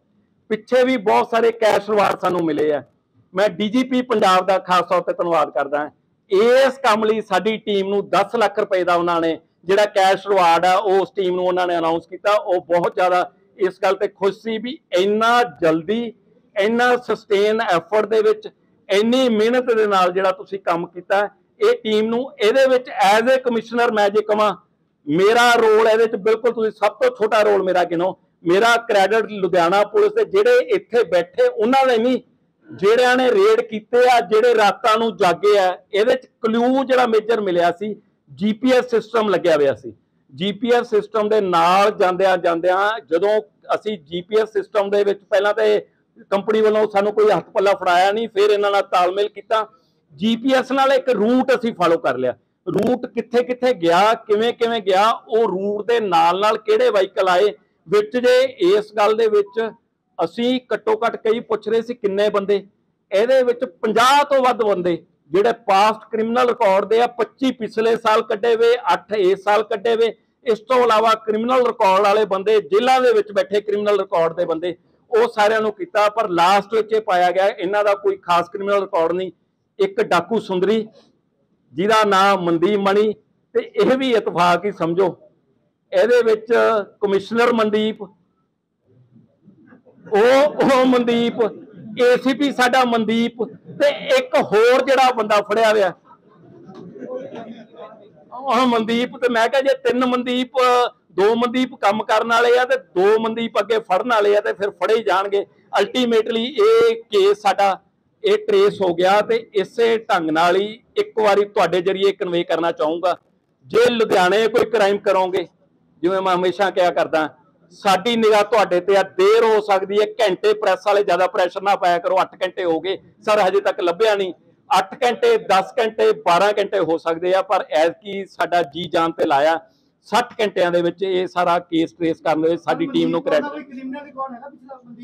ਪਿੱਛੇ ਵੀ ਬਹੁਤ ਸਾਰੇ ਕੈਸ਼ ਰਿਵਾਰਡ ਸਾਨੂੰ ਮਿਲੇ ਆ। ਮੈਂ ਡੀਜੀਪੀ ਪੰਜਾਬ ਦਾ ਖਾਸ ਤੌਰ ਤੇ ਧੰਨਵਾਦ ਕਰਦਾ ਇਸ ਕੰਮ ਲਈ ਸਾਡੀ ਟੀਮ ਨੂੰ 10 ਲੱਖ ਰੁਪਏ ਦਾ ਉਹਨਾਂ ਨੇ ਜਿਹੜਾ ਕੈਸ਼ ਰਿਵਾਰਡ ਆ, ਉਹ ਉਸ ਟੀਮ ਨੂੰ ਉਹਨਾਂ ਨੇ ਅਨਾਉਂਸ ਕੀਤਾ। ਉਹ ਬਹੁਤ ਜ਼ਿਆਦਾ ਇਸ ਗੱਲ ਤੇ ਖੁਸ਼ ਸੀ ਵੀ ਇੰਨਾ ਜਲਦੀ ਇੰਨਾ ਸਸਟੇਨ ਐਫਰਟ ਦੇ ਵਿੱਚ, ਇੰਨੀ ਮਿਹਨਤ ਦੇ ਨਾਲ ਜਿਹੜਾ ਤੁਸੀਂ ਕੰਮ ਕੀਤਾ, ਇਹ ਟੀਮ ਨੂੰ ਇਹਦੇ ਵਿੱਚ ਐਜ਼ ਅ ਕਮਿਸ਼ਨਰ ਮੈਂ ਜੇ ਕਹਾਂ ਮੇਰਾ ਰੋਲ ਇਹਦੇ ਵਿੱਚ ਬਿਲਕੁਲ ਤੁਸੀਂ ਸਭ ਤੋਂ ਛੋਟਾ ਰੋਲ ਮੇਰਾ ਗਿਣੋ। ਮੇਰਾ ਕ੍ਰੈਡਿਟ ਲੁਧਿਆਣਾ ਪੁਲਿਸ ਦੇ ਜਿਹੜੇ ਇੱਥੇ ਬੈਠੇ, ਉਹਨਾਂ ਦਾ ਨਹੀਂ, ਜਿਹੜਿਆਂ ਨੇ ਰੇਡ ਕੀਤੇ ਆ, ਜਿਹੜੇ ਰਾਤਾਂ ਨੂੰ ਜਾਗੇ ਆ, ਇਹਦੇ ਚ ਕਲੂ ਜਿਹੜਾ ਮੇਜਰ ਮਿਲਿਆ ਸੀ ਜੀਪੀਐਸ ਸਿਸਟਮ ਲੱਗਿਆ ਹੋਇਆ ਸੀ। ਜੀਪੀਐਸ ਸਿਸਟਮ ਦੇ ਨਾਲ ਜਾਂਦਿਆਂ ਜਾਂਦਿਆਂ ਜਦੋਂ ਅਸੀਂ ਜੀਪੀਐਸ ਸਿਸਟਮ ਦੇ ਵਿੱਚ ਪਹਿਲਾਂ ਤਾਂ ਕੰਪਨੀ ਵੱਲੋਂ ਸਾਨੂੰ ਕੋਈ ਹੱਥ ਪੱਲਾ ਫੜਾਇਆ ਨਹੀਂ, ਫਿਰ ਇਹਨਾਂ ਨਾਲ ਤਾਲਮੇਲ ਕੀਤਾ। ਜੀਪੀਐਸ ਨਾਲ ਇੱਕ ਰੂਟ ਅਸੀਂ ਫਾਲੋ ਕਰ ਲਿਆ। ਰੂਟ ਕਿੱਥੇ ਕਿੱਥੇ ਗਿਆ, ਕਿਵੇਂ ਕਿਵੇਂ ਗਿਆ, ਉਹ ਰੂਟ ਦੇ ਨਾਲ ਨਾਲ ਕਿਹੜੇ ਵਾਹੀਕਲ ਆਏ, ਵਿੱਚ ਜੇ ਇਸ ਗੱਲ ਦੇ ਵਿੱਚ ਅਸੀਂ ਘੱਟੋ ਘੱਟ ਕਈ ਪੁੱਛ ਰਹੇ ਸੀ ਕਿੰਨੇ ਬੰਦੇ। ਇਹਦੇ ਵਿੱਚ 50 ਤੋਂ ਵੱਧ ਬੰਦੇ, ਜਿਹੜੇ ਪਾਸਟ ਕ੍ਰਿਮੀਨਲ ਰਿਕਾਰਡ ਦੇ ਆ 25 ਪਿਛਲੇ ਸਾਲ ਕੱਢੇ ਵੇ 8 ਇਸ ਸਾਲ ਕੱਢੇ ਵੇ। ਇਸ ਤੋਂ ਇਲਾਵਾ ਕ੍ਰਿਮੀਨਲ ਰਿਕਾਰਡ ਵਾਲੇ ਬੰਦੇ, ਜੇਲ੍ਹਾਂ ਦੇ ਵਿੱਚ ਬੈਠੇ ਕ੍ਰਿਮੀਨਲ ਰਿਕਾਰਡ ਦੇ ਬੰਦੇ। ਉਹ ਸਾਰਿਆਂ ਨੂੰ ਕੀਤਾ, ਪਰ ਲਾਸਟ ਵਿੱਚ ਇਹ ਪਾਇਆ ਗਿਆ, ਇਹਨਾਂ ਦਾ ਕੋਈ ਖਾਸ ਕ੍ਰਿਮੀਨਲ ਰਿਕਾਰਡ ਨਹੀਂ। ਇੱਕ ਡਾਕੂ ਸੁੰਦਰੀ, ਜਿਹਦਾ ਨਾਮ ਮਨਦੀਪ ਮਣੀ, ਤੇ ਇਹ ਵੀ ਇਤਫਾਕ ਹੀ ਸਮਝੋ। ਇਹਦੇ ਵਿੱਚ ਕਮਿਸ਼ਨਰ ਮਨਦੀਪ, ਉਹ ਉਹ ਮਨਦੀਪ ਏਸੀਪੀ ਸਾਡਾ ਮਨਦੀਪ, ਤੇ ਇੱਕ ਹੋਰ ਜਿਹੜਾ ਬੰਦਾ ਫੜਿਆ ਹੋਇਆ। ਉਹ ਮਨਦੀਪ, ਤੇ ਮੈਂ ਕਿਹਾ ਜੇ ਤਿੰਨ ਮਨਦੀਪ ਦੋ ਮਨਦੀਪ ਕੰਮ ਕਰਨ ਵਾਲੇ ਆ ਤੇ ਦੋ ਮਨਦੀਪ ਅੱਗੇ ਫੜਨ ਵਾਲੇ ਆ ਤੇ ਫਿਰ ਫੜੇ ਹੀ ਜਾਣਗੇ। ਅਲਟੀਮੇਟਲੀ ਇਹ ਕੇਸ ਸਾਡਾ, ਇਹ ਟਰੇਸ ਹੋ ਗਿਆ ਤੇ ਇਸੇ ਢੰਗ ਨਾਲ ਹੀ ਇੱਕ ਵਾਰੀ ਤੁਹਾਡੇ ਜਰੀਏ ਕਨਵੇ ਕਰਨਾ ਚਾਹੂੰਗਾ। ਜੇ ਲੁਧਿਆਣੇ ਕੋਈ ਕ੍ਰਾਈਮ ਕਰੋਗੇ, ਜਿਵੇਂ ਮੈਂ ਹਮੇਸ਼ਾ ਕਿਹਾ ਕਰਦਾ, ਸਾਡੀ ਨਿਗਾਹ ਤੁਹਾਡੇ ਤੇ ਆ, ਦੇਰ ਹੋ ਸਕਦੀ ਹੈ, ਘੰਟੇ ਪ੍ਰੈਸ ਵਾਲੇ ਜ਼ਿਆਦਾ ਪ੍ਰੈਸ਼ਰ ਨਾ ਪਾਇਆ ਕਰੋ 8 ਘੰਟੇ ਹੋ ਗਏ, ਸਰ ਹਜੇ ਤੱਕ ਲੱਭਿਆ ਨਹੀਂ। 8 ਘੰਟੇ 10 ਘੰਟੇ 12 ਘੰਟੇ ਹੋ ਸਕਦੇ ਆ, ਪਰ ਐਸ ਕੀ ਸਾਡਾ ਜੀ ਜਾਨ ਤੇ ਲਾਇਆ। 60 ਘੰਟਿਆਂ ਦੇ ਵਿੱਚ ਇਹ ਸਾਰਾ ਕੇਸ ਟ੍ਰੇਸ ਕਰਨ ਦੇ ਸਾਡੀ ਟੀਮ ਨੂੰ ਕ੍ਰੈਡਿਟ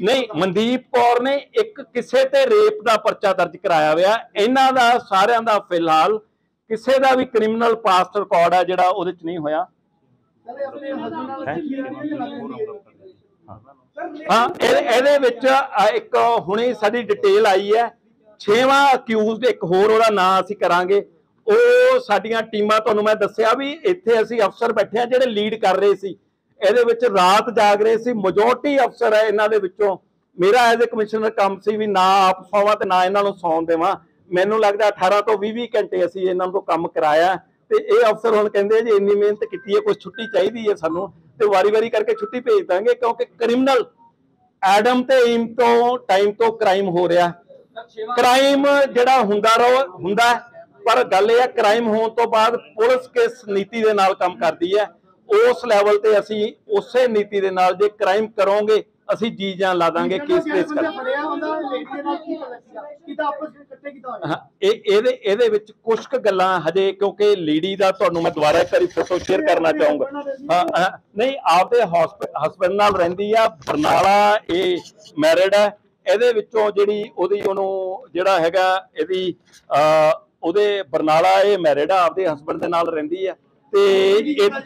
ਨਹੀਂ ਮਨਦੀਪ ਕੌਰ ਨੇ ਇੱਕ ਕਿਸੇ ਤੇ ਰੇਪ ਦਾ ਪਰਚਾ ਦਰਜ ਕਰਾਇਆ ਹੋਇਆ। ਇਹਨਾਂ ਦਾ ਸਾਰਿਆਂ ਦਾ ਫਿਲਹਾਲ ਕਿਸੇ ਦਾ ਵੀ ਕ੍ਰਿਮੀਨਲ ਪਾਸਟ ਰਿਕਾਰਡ ਹੈ ਜਿਹੜਾ ਉਹਦੇ ਚ ਨਹੀਂ ਹੋਇਆ। ਹੈਂ? ਇਹਦੇ ਵਿੱਚ ਆ ਇੱਕ ਹੁਣੇ ਸਾਡੀ ਡਿਟੇਲ ਆਈ ਹੈ। ਛੇਵਾਂ ਅਕਿਊਜ਼ਡ ਇੱਕ ਹੋਰ ਉਹਦਾ ਨਾਂ ਅਸੀਂ ਕਰਾਂਗੇ। ਉਹ ਸਾਡੀਆਂ ਟੀਮਾਂ ਤੁਹਾਨੂੰ ਮੈਂ ਦੱਸਿਆ ਵੀ ਇੱਥੇ ਅਸੀਂ ਅਫਸਰ ਬੈਠੇ ਆ ਜਿਹੜੇ ਲੀਡ ਕਰ ਰਹੇ ਸੀ। ਇਹਦੇ ਵਿੱਚ ਰਾਤ ਜਾਗ ਰਹੇ ਸੀ। ਮੈਜੋਰਟੀ ਅਫਸਰ ਹੈ ਇਹਨਾਂ ਦੇ ਵਿੱਚੋਂ। ਮੇਰਾ ਐਜ਼ ਅ ਕਮਿਸ਼ਨਰ ਕੰਮ ਸੀ ਵੀ ਨਾ ਆਪ ਸੌਵਾਂ ਤੇ ਨਾ ਇਹਨਾਂ ਨੂੰ ਸੌਣ ਦੇਵਾਂ। ਮੈਨੂੰ ਲੱਗਦਾ 18 ਤੋਂ 20 20 ਘੰਟੇ ਅਸੀਂ ਇਹਨਾਂ ਤੋਂ ਕੰਮ ਕਰਾਇਆ। ਤੇ ਇਹ ਅਫਸਰ ਹੁਣ ਕਹਿੰਦੇ ਜੀ ਇੰਨੀ ਮਿਹਨਤ ਕੀਤੀ ਹੈ ਕੁਝ ਛੁੱਟੀ ਚਾਹੀਦੀ ਹੈ ਸਾਨੂੰ। ਤੇ ਵਾਰੀ-ਵਾਰੀ ਕਰਕੇ ਛੁੱਟੀ ਭੇਜ ਦਾਂਗੇ ਕਿਉਂਕਿ ਕ੍ਰਿਮੀਨਲ ਐਡਮ ਤੇ ਈਮ ਤੋਂ ਟਾਈਮ ਤੋਂ ਕ੍ਰਾਈਮ ਹੋ ਰਿਹਾ। ਕ੍ਰਾਈਮ ਜਿਹੜਾ ਹੁੰਦਾ ਰੋ ਹੁੰਦਾ ਪਰ ਗੱਲ ਇਹ ਹੈ ਕ੍ਰਾਈਮ ਹੋਣ ਤੋਂ ਬਾਅਦ ਪੁਲਿਸ ਕਿਸ ਨੀਤੀ ਦੇ ਨਾਲ ਕੰਮ ਕਰਦੀ ਹੈ? ਉਸ ਲੈਵਲ ਤੇ ਅਸੀਂ ਉਸੇ ਨੀਤੀ ਦੇ ਨਾਲ ਜੇ ਕ੍ਰਾਈਮ ਕਰੋਗੇ ਅਸੀਂ ਜੀ ਜਾਨ ਲਾ ਦਾਂਗੇ ਕੇਸ ਕੇਸ ਕਰ ਇਹ ਇਹਦੇ ਇਹਦੇ ਵਿੱਚ ਕੁਝ ਕੁ ਗੱਲਾਂ ਹਜੇ ਕਿਉਂਕਿ ਲੇਡੀ ਦਾ ਤੁਹਾਨੂੰ ਮੈਂ ਦੁਬਾਰਾ ਇੱਕ ਵਾਰੀ ਤੋਂ ਸ਼ੇਅਰ ਕਰਨਾ ਚਾਹੂੰਗਾ। ਹਾਂ ਨਹੀਂ ਆਪਦੇ ਹਸਬੰਡ ਨਾਲ ਰਹਿੰਦੀ ਆ ਬਰਨਾਲਾ ਇਹ ਮੈਰਿਡ ਹੈ ਇਹਦੇ ਵਿੱਚੋਂ ਜਿਹੜੀ ਉਹਦੀ ਉਹਨੂੰ ਜਿਹੜਾ ਹੈਗਾ ਇਹਦੀ ਉਹਦੇ ਬਰਨਾਲਾ ਇਹ ਮੈਰਿਡ ਆਪਦੇ ਹਸਬੰਡ ਦੇ ਨਾਲ ਰਹਿੰਦੀ ਆ। ਤੇ ਇਹ ਸਰ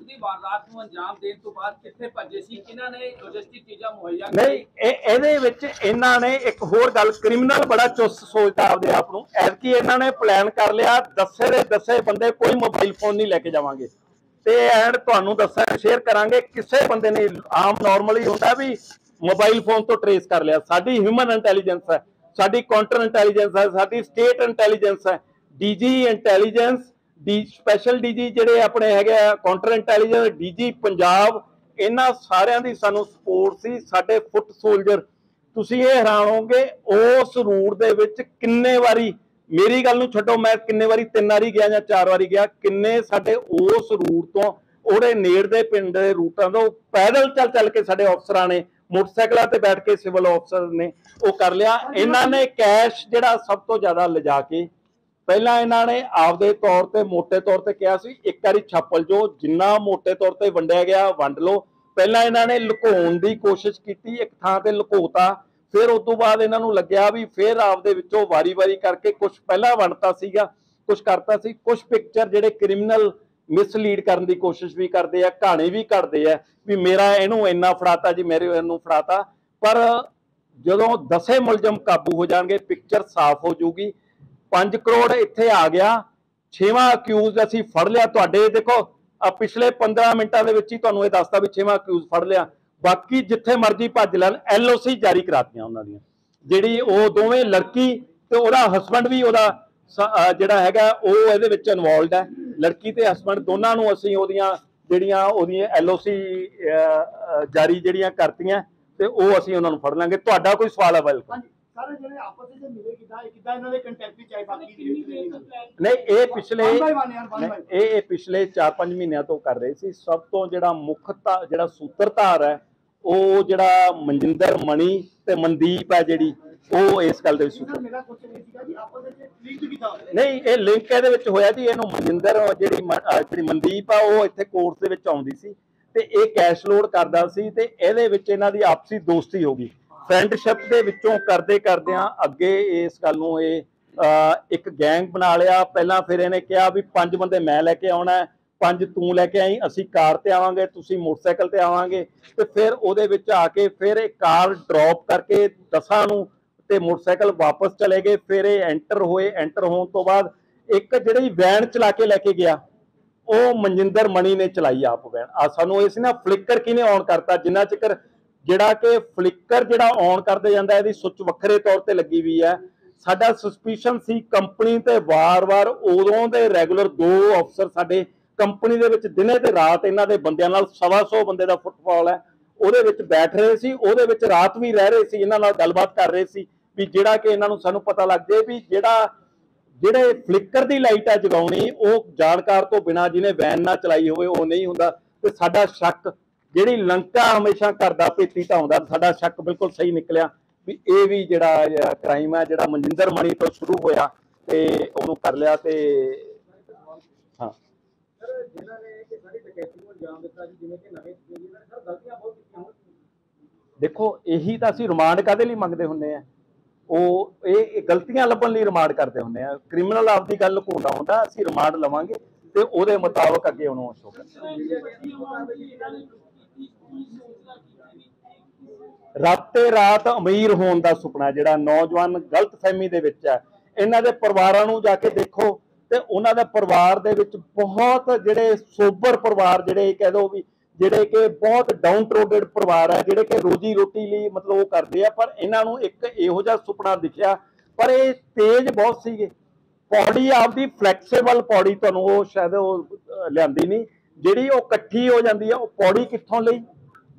ਦੀ ਵਾਰਦਾਤ ਨੂੰ ਅੰਜਾਮ ਦੇਣ ਤੋਂ ਬਾਅਦ ਕਿੱਥੇ ਭੱਜੇ ਸੀ? ਕਿਹਨਾਂ ਨੇ ਲੌਜਿਸਟਿਕ ਚੀਜ਼ਾਂ ਮੁਹੱਈਆ ਨਹੀਂ ਇਹ ਇਹਦੇ ਵਿੱਚ ਇਹਨਾਂ ਨੇ ਇੱਕ ਹੋਰ ਗੱਲ ਕ੍ਰਿਮੀਨਲ ਬੜਾ ਚੁਸਤ ਸੋਚਦਾ ਆਪਦੇ ਆਪ ਨੂੰ। ਐਤਕੀ ਇਹਨਾਂ ਨੇ ਪਲਾਨ ਕਰ ਲਿਆ ਦੱਸੇ ਦੇ ਦੱਸੇ ਬੰਦੇ ਕੋਈ ਮੋਬਾਈਲ ਫੋਨ ਨਹੀਂ ਲੈ ਕੇ ਜਾਵਾਂਗੇ। ਤੇ ਐਂਡ ਤੁਹਾਨੂੰ ਦੱਸਾਂ ਸ਼ੇਅਰ ਕਰਾਂਗੇ ਕਿਸੇ ਬੰਦੇ ਨੇ ਆਮ ਨਾਰਮਲੀ ਹੁੰਦਾ ਵੀ ਮੋਬਾਈਲ ਫੋਨ ਤੋਂ ਟਰੇਸ ਕਰ ਲਿਆ। ਸਾਡੀ ਹਿਊਮਨ ਇੰਟੈਲੀਜੈਂਸ ਹੈ। ਸਾਡੀ ਕਾਊਂਟਰ ਇੰਟੈਲੀਜੈਂਸ ਹੈ, ਸਾਡੀ ਸਟੇਟ ਇੰਟੈਲੀਜੈਂਸ ਹੈ। DG intelligence the special DG ਜਿਹੜੇ ਆਪਣੇ ਹੈਗੇ ਆ ਕਾਊਂਟਰ ਇੰਟੈਲੀਜੈਂਸ ਡੀਜੀ ਪੰਜਾਬ, ਇਹਨਾਂ ਸਾਰਿਆਂ ਦੀ ਸਾਨੂੰ ਸਪੋਰਟ ਸੀ, ਸਾਡੇ ਫੁੱਟ ਸੋਲਜਰ ਤੁਸੀਂ ਇਹ ਹੈਰਾਨ ਹੋਗੇ ਉਸ ਰੂਟ ਦੇ ਵਿੱਚ ਕਿੰਨੇ ਵਾਰੀ, ਮੇਰੀ ਗੱਲ ਨੂੰ ਛੱਡੋ, ਮੈਂ ਕਿੰਨੇ ਵਾਰੀ ਤਿੰਨ ਵਾਰੀ ਗਿਆ ਜਾਂ ਚਾਰ ਵਾਰੀ ਗਿਆ, ਕਿੰਨੇ ਸਾਡੇ ਉਸ ਰੂਟ ਤੋਂ, ਉਹਦੇ ਨੇੜ ਦੇ ਪਿੰਡ ਦੇ ਰੂਟਾਂ ਤੋਂ ਪੈਦਲ ਚੱਲ ਚੱਲ ਕੇ ਸਾਡੇ ਅਫਸਰਾਂ ਨੇ ਮੋਟਰਸਾਈਕਲਾਂ ਤੇ ਬੈਠ ਕੇ ਸਿਵਲ ਅਫਸਰ ਨੇ ਉਹ ਕਰ ਲਿਆ। ਇਹਨਾਂ ਨੇ ਕੈਸ਼ ਜਿਹੜਾ ਸਭ ਤੋਂ ਜ਼ਿਆਦਾ ਲਿਜਾ ਕੇ, ਪਹਿਲਾਂ ਇਹਨਾਂ ਨੇ ਆਪਦੇ ਤੌਰ ਤੇ ਮੋٹے ਤੌਰ ਤੇ ਕਿਹਾ ਸੀ, ਇੱਕ ਵਾਰੀ ਛਾਪਲ ਜੋ, ਜਿੰਨਾ ਮੋٹے ਤੌਰ ਤੇ ਵੰਡਿਆ ਗਿਆ, ਵੰਡ ਲਓ। ਪਹਿਲਾਂ ਇਹਨਾਂ ਨੇ ਲੁਕਾਉਣ ਦੀ ਕੋਸ਼ਿਸ਼ ਕੀਤੀ, ਇੱਕ ਥਾਂ ਤੇ ਲੁਕੋਤਾ ਫਿਰ ਉਸ ਤੋਂ ਬਾਅਦ ਇਹਨਾਂ ਨੂੰ ਲੱਗਿਆ ਵੀ ਫਿਰ ਆਪਦੇ ਵਿੱਚੋਂ ਵਾਰੀ-ਵਾਰੀ ਕਰਕੇ ਕੁਝ ਪਹਿਲਾਂ ਵੰਡਤਾ ਸੀਗਾ ਕੁਝ ਕਰਤਾ ਸੀ ਕੁਝ ਪਿਕਚਰ ਜਿਹੜੇ ਕ੍ਰਿਮੀਨਲ ਮਿਸਲੀਡ ਕਰਨ ਦੀ ਕੋਸ਼ਿਸ਼ ਵੀ ਕਰਦੇ ਆ, ਕਹਾਣੀ ਵੀ ਕਰਦੇ ਆ ਵੀ ਮੇਰਾ ਇਹਨੂੰ ਇੰਨਾ ਫੜਾਤਾ ਜੀ, ਮੇਰੇ ਇਹਨੂੰ ਫੜਾਤਾ। ਪਰ ਜਦੋਂ ਦਸੇ ਮੁਲਜ਼ਮ ਕਾਬੂ ਹੋ ਜਾਣਗੇ ਪਿਕਚਰ ਸਾਫ਼ ਹੋ ਜਾਊਗੀ। 5 ਕਰੋੜ ਇੱਥੇ ਆ ਗਿਆ। ਛੇਵਾਂ ਅਕਿਊਜ਼ ਅਸੀਂ ਫੜ ਲਿਆ। ਤੁਹਾਡੇ ਦੇਖੋ ਆ ਪਿਛਲੇ 15 ਮਿੰਟਾਂ ਦੇ ਵਿੱਚ ਹੀ ਤੁਹਾਨੂੰ ਇਹ ਦੱਸਤਾ ਵੀ ਛੇਵਾਂ ਅਕਿਊਜ਼ ਫੜ ਲਿਆ। ਬਾਕੀ ਜਿੱਥੇ ਮਰਜ਼ੀ ਭੱਜ ਲੈਣ ਐਲਓਸੀ ਜਾਰੀ ਕਰਾਤੀਆਂ ਉਹਨਾਂ ਦੀਆਂ। ਜਿਹੜੀ ਉਹ ਦੋਵੇਂ ਲੜਕੀ ਤੇ ਉਹਦਾ ਹਸਬੰਡ ਵੀ ਉਹਦਾ ਜਿਹੜਾ ਹੈਗਾ, ਉਹ ਇਹਦੇ ਵਿੱਚ ਇਨਵੋਲਡ ਹੈ। ਲੜਕੀ ਤੇ ਹਸਬੰਡ ਦੋਨਾਂ ਨੂੰ ਅਸੀਂ ਉਹਦੀਆਂ ਜਿਹੜੀਆਂ ਉਹਦੀਆਂ ਐਲਓਸੀ ਜਾਰੀ ਜਿਹੜੀਆਂ ਕਰਤੀਆਂ ਤੇ ਉਹ ਅਸੀਂ ਉਹਨਾਂ ਨੂੰ ਫੜ ਲਾਂਗੇ। ਤੁਹਾਡਾ ਕੋਈ ਸਵਾਲ ਹੈ ਬਿਲਕੁਲ ਹਾਂਜੀ। ਸਾਰੇ ਜਿਹੜੇ ਆਪਸ ਵਿੱਚ ਮਿਲੇ ਕਿਦਾਂ? ਕਿਦਾਂ ਇਹਨਾਂ ਦੇ ਕੰਟੈਕਟ ਵਿੱਚ ਆਏ? ਬਾਕੀ ਨਹੀਂ ਇਹ ਪਿਛਲੇ ਇਹ ਇਹ ਪਿਛਲੇ 4-5 ਮਹੀਨਿਆਂ ਤੋਂ ਕਰ ਰਹੇ ਸੀ। ਸਭ ਤੋਂ ਜਿਹੜਾ ਮੁੱਖ ਜਿਹੜਾ ਸੂਤਰਧਾਰ ਹੈ ਉਹ ਜਿਹੜਾ ਮਨਜਿੰਦਰ ਮਣੀ ਤੇ ਮਨਦੀਪ ਹੈ ਜਿਹੜੀ। ਉਹ ਇਸ ਗੱਲ ਦੇ ਵਿੱਚ ਮੇਰਾ ਕੁਐਸਚਨ ਇਹ ਸੀਗਾ ਕਿ ਆਪਸ ਵਿੱਚ ਲਿੰਕ ਕਿਦਾਂ ਹੋਇਆ ਨਹੀਂ, ਇਹ ਲਿੰਕ ਇਹਦੇ ਵਿੱਚ ਹੋਇਆ ਜੀ, ਇਹਨੂੰ ਮਨਜਿੰਦਰ ਜਿਹੜੀ ਜਿਹੜੀ ਮਨਦੀਪ ਆ, ਉਹ ਇੱਥੇ ਕੋਰਟ ਦੇ ਵਿੱਚ ਆਉਂਦੀ ਸੀ ਤੇ ਇਹ ਕੈਸ਼ ਲੋਡ ਕਰਦਾ ਸੀ ਤੇ ਇਹਦੇ ਵਿੱਚ ਇਹਨਾਂ ਦੀ ਆਪਸੀ ਦੋਸਤੀ ਹੋ ਗਈ। ਫਰੈਂਡਸ਼ਿਪ ਦੇ ਵਿੱਚੋਂ ਕਰਦੇ ਕਰਦਿਆਂ ਅੱਗੇ ਇਸ ਗੱਲ ਨੂੰ ਇਹ ਇੱਕ ਗੈਂਗ ਬਣਾ ਲਿਆ। ਪਹਿਲਾਂ ਫਿਰ ਇਹਨੇ ਕਿਹਾ ਵੀ ਪੰਜ ਬੰਦੇ ਮੈਂ ਲੈ ਕੇ ਆਉਣਾ, ਪੰਜ ਤੂੰ ਲੈ ਕੇ ਆਈ, ਅਸੀਂ ਕਾਰ ਤੇ ਆਵਾਂਗੇ, ਤੁਸੀਂ ਮੋਟਰਸਾਈਕਲ ਤੇ ਆਵਾਂਗੇ। ਤੇ ਫਿਰ ਉਹਦੇ ਵਿੱਚ ਆ ਕੇ ਫਿਰ ਇਹ ਕਾਰ ਡ੍ਰੌਪ ਕਰਕੇ ਦਸਾਂ ਨੂੰ ਤੇ ਮੋਟਰਸਾਈਕਲ ਵਾਪਸ ਚਲੇ ਗਏ, ਫਿਰ ਇਹ ਐਂਟਰ ਹੋਏ ਐਂਟਰ ਹੋਣ ਤੋਂ ਬਾਅਦ ਇੱਕ ਜਿਹੜੀ ਵੈਨ ਚਲਾ ਕੇ ਲੈ ਕੇ ਗਿਆ, ਉਹ ਮਨਜਿੰਦਰ ਮਣੀ ਨੇ ਚਲਾਈ ਆਪ ਵੈਨ ਆ ਸਾਨੂੰ ਇਹ ਸੀ ਨਾ ਫਲਿੱਕਰ ਕਿਹਨੇ ਔਨ ਕਰਤਾ? ਜਿੰਨਾ ਚਿਕਰ ਜਿਹੜਾ ਕਿ ਫਲਿੱਕਰ ਜਿਹੜਾ ਔਨ ਕਰਦੇ ਜਾਂਦਾ, ਇਹਦੀ ਸੁੱਚ ਵੱਖਰੇ ਤੌਰ ਤੇ ਲੱਗੀ ਵੀ ਹੈ। ਸਾਡਾ ਸਸਪੀਸ਼ਨ ਸੀ ਕੰਪਨੀ ਤੇ ਵਾਰ-ਵਾਰ ਉਦੋਂ ਦੇ ਰੈਗੂਲਰ ਦੋ ਅਫਸਰ ਸਾਡੇ ਕੰਪਨੀ ਦੇ ਵਿੱਚ ਦਿਨੇ ਤੇ ਰਾਤ ਇਹਨਾਂ ਦੇ ਬੰਦਿਆਂ ਨਾਲ ਸਵਾ ਸੌ ਬੰਦੇ ਦਾ ਫੁੱਟਬਾਲ ਹੈ। ਉਹਦੇ ਵਿੱਚ ਬੈਠ ਰਹੇ ਸੀ, ਉਹਦੇ ਵਿੱਚ ਰਾਤ ਵੀ ਰਹਿ ਰਹੇ ਸੀ, ਇਹਨਾਂ ਨਾਲ ਗੱਲਬਾਤ ਕਰ ਰਹੇ ਸੀ। ਵੀ ਜਿਹੜਾ ਕਿ ਇਹਨਾਂ ਨੂੰ ਸਾਨੂੰ ਪਤਾ ਲੱਗ ਜਾਏ ਵੀ ਜਿਹੜਾ, ਜਿਹੜੇ ਫਲਿੱਕਰ ਦੀ ਲਾਈਟ ਆ ਜਗਾਉਣੀ, ਉਹ ਜਾਣਕਾਰ ਤੋਂ ਬਿਨਾ ਜਿਹਨੇ ਵੈਨ ਨਾ ਚਲਾਈ ਹੋਵੇ, ਉਹ ਨਹੀਂ ਹੁੰਦਾ। ਤੇ ਸਾਡਾ ਸ਼ੱਕ, ਜਿਹੜੀ ਲੰਕਾ ਹਮੇਸ਼ਾ ਕਰਦਾ, ਭੇਤੀ ਤਾਂ ਹੁੰਦਾ ਸਾਡਾ ਸ਼ੱਕ ਬਿਲਕੁਲ ਸਹੀ ਨਿਕਲਿਆ ਵੀ ਇਹ ਵੀ ਜਿਹੜਾ ਕ੍ਰਾਈਮ ਹੈ ਜਿਹੜਾ ਮਨਜਿੰਦਰ ਮਣੀ ਤੋਂ ਸ਼ੁਰੂ ਹੋਇਆ ਤੇ ਉਹਨੂੰ ਕਰ ਲਿਆ ਤੇ ਹਾਂ। ਦੇਖੋ, ਇਹੀ ਤਾਂ ਅਸੀਂ ਰਿਮਾਂਡ ਕਾਦੇ ਲਈ ਮੰਗਦੇ ਹੁੰਨੇ ਆ? ਉਹ ਇਹ ਇਹ ਗਲਤੀਆਂ ਲੱਭਣ ਲਈ ਰਿਮਾਂਡ ਕਰਦੇ ਹੁੰਦੇ ਆ। ਕ੍ਰਿਮੀਨਲ ਆਪਦੀ ਗੱਲ ਲੁਕਾਉਂਦਾ ਹੁੰਦਾ, ਅਸੀਂ ਰਿਮਾਂਡ ਲਵਾਂਗੇ ਤੇ ਉਹਦੇ ਮੁਤਾਬਕ ਅੱਗੇ ਉਹਨੂੰ ਸ਼ੋ ਕਰਾਂਗੇ। ਰਾਤੇ ਰਾਤ ਅਮੀਰ ਹੋਣ ਦਾ ਸੁਪਨਾ, ਜਿਹੜਾ ਨੌਜਵਾਨ ਗਲਤ ਫਹਿਮੀ ਦੇ ਵਿੱਚ ਹੈ। ਇਹਨਾਂ ਦੇ ਪਰਿਵਾਰਾਂ ਨੂੰ ਜਾ ਕੇ ਦੇਖੋ ਤੇ ਉਹਨਾਂ ਦੇ ਪਰਿਵਾਰ ਦੇ ਵਿੱਚ ਬਹੁਤ ਜਿਹੜੇ ਸੋਬਰ ਪਰਿਵਾਰ, ਜਿਹੜੇ ਕਹਿ ਦੋ ਵੀ ਜਿਹੜੇ ਕਿ ਬਹੁਤ ਡਾਊਨ ਟਰੋਡਡ ਪਰਿਵਾਰ ਹੈ ਜਿਹੜੇ ਕਿ ਰੋਜੀ ਰੋਟੀ ਲਈ ਮਤਲਬ ਉਹ ਕਰਦੇ ਆ, ਪਰ ਇਹਨਾਂ ਨੂੰ ਇੱਕ ਇਹੋ ਜਿਹਾ ਸੁਪਨਾ ਦਿਖਿਆ, ਪਰ ਇਹ ਤੇਜ਼ ਬਹੁਤ ਸੀਗੇ। ਪੌੜੀ ਆਪਦੀ ਫਲੈਕਸੀਬਲ ਪੌੜੀ ਤੁਹਾਨੂੰ ਉਹ ਸ਼ਾਇਦ ਉਹ ਲਿਆਂਦੀ ਨਹੀਂ, ਜਿਹੜੀ ਉਹ ਇਕੱਠੀ ਹੋ ਜਾਂਦੀ ਹੈ ਉਹ ਪੌੜੀ ਕਿੱਥੋਂ ਲਈ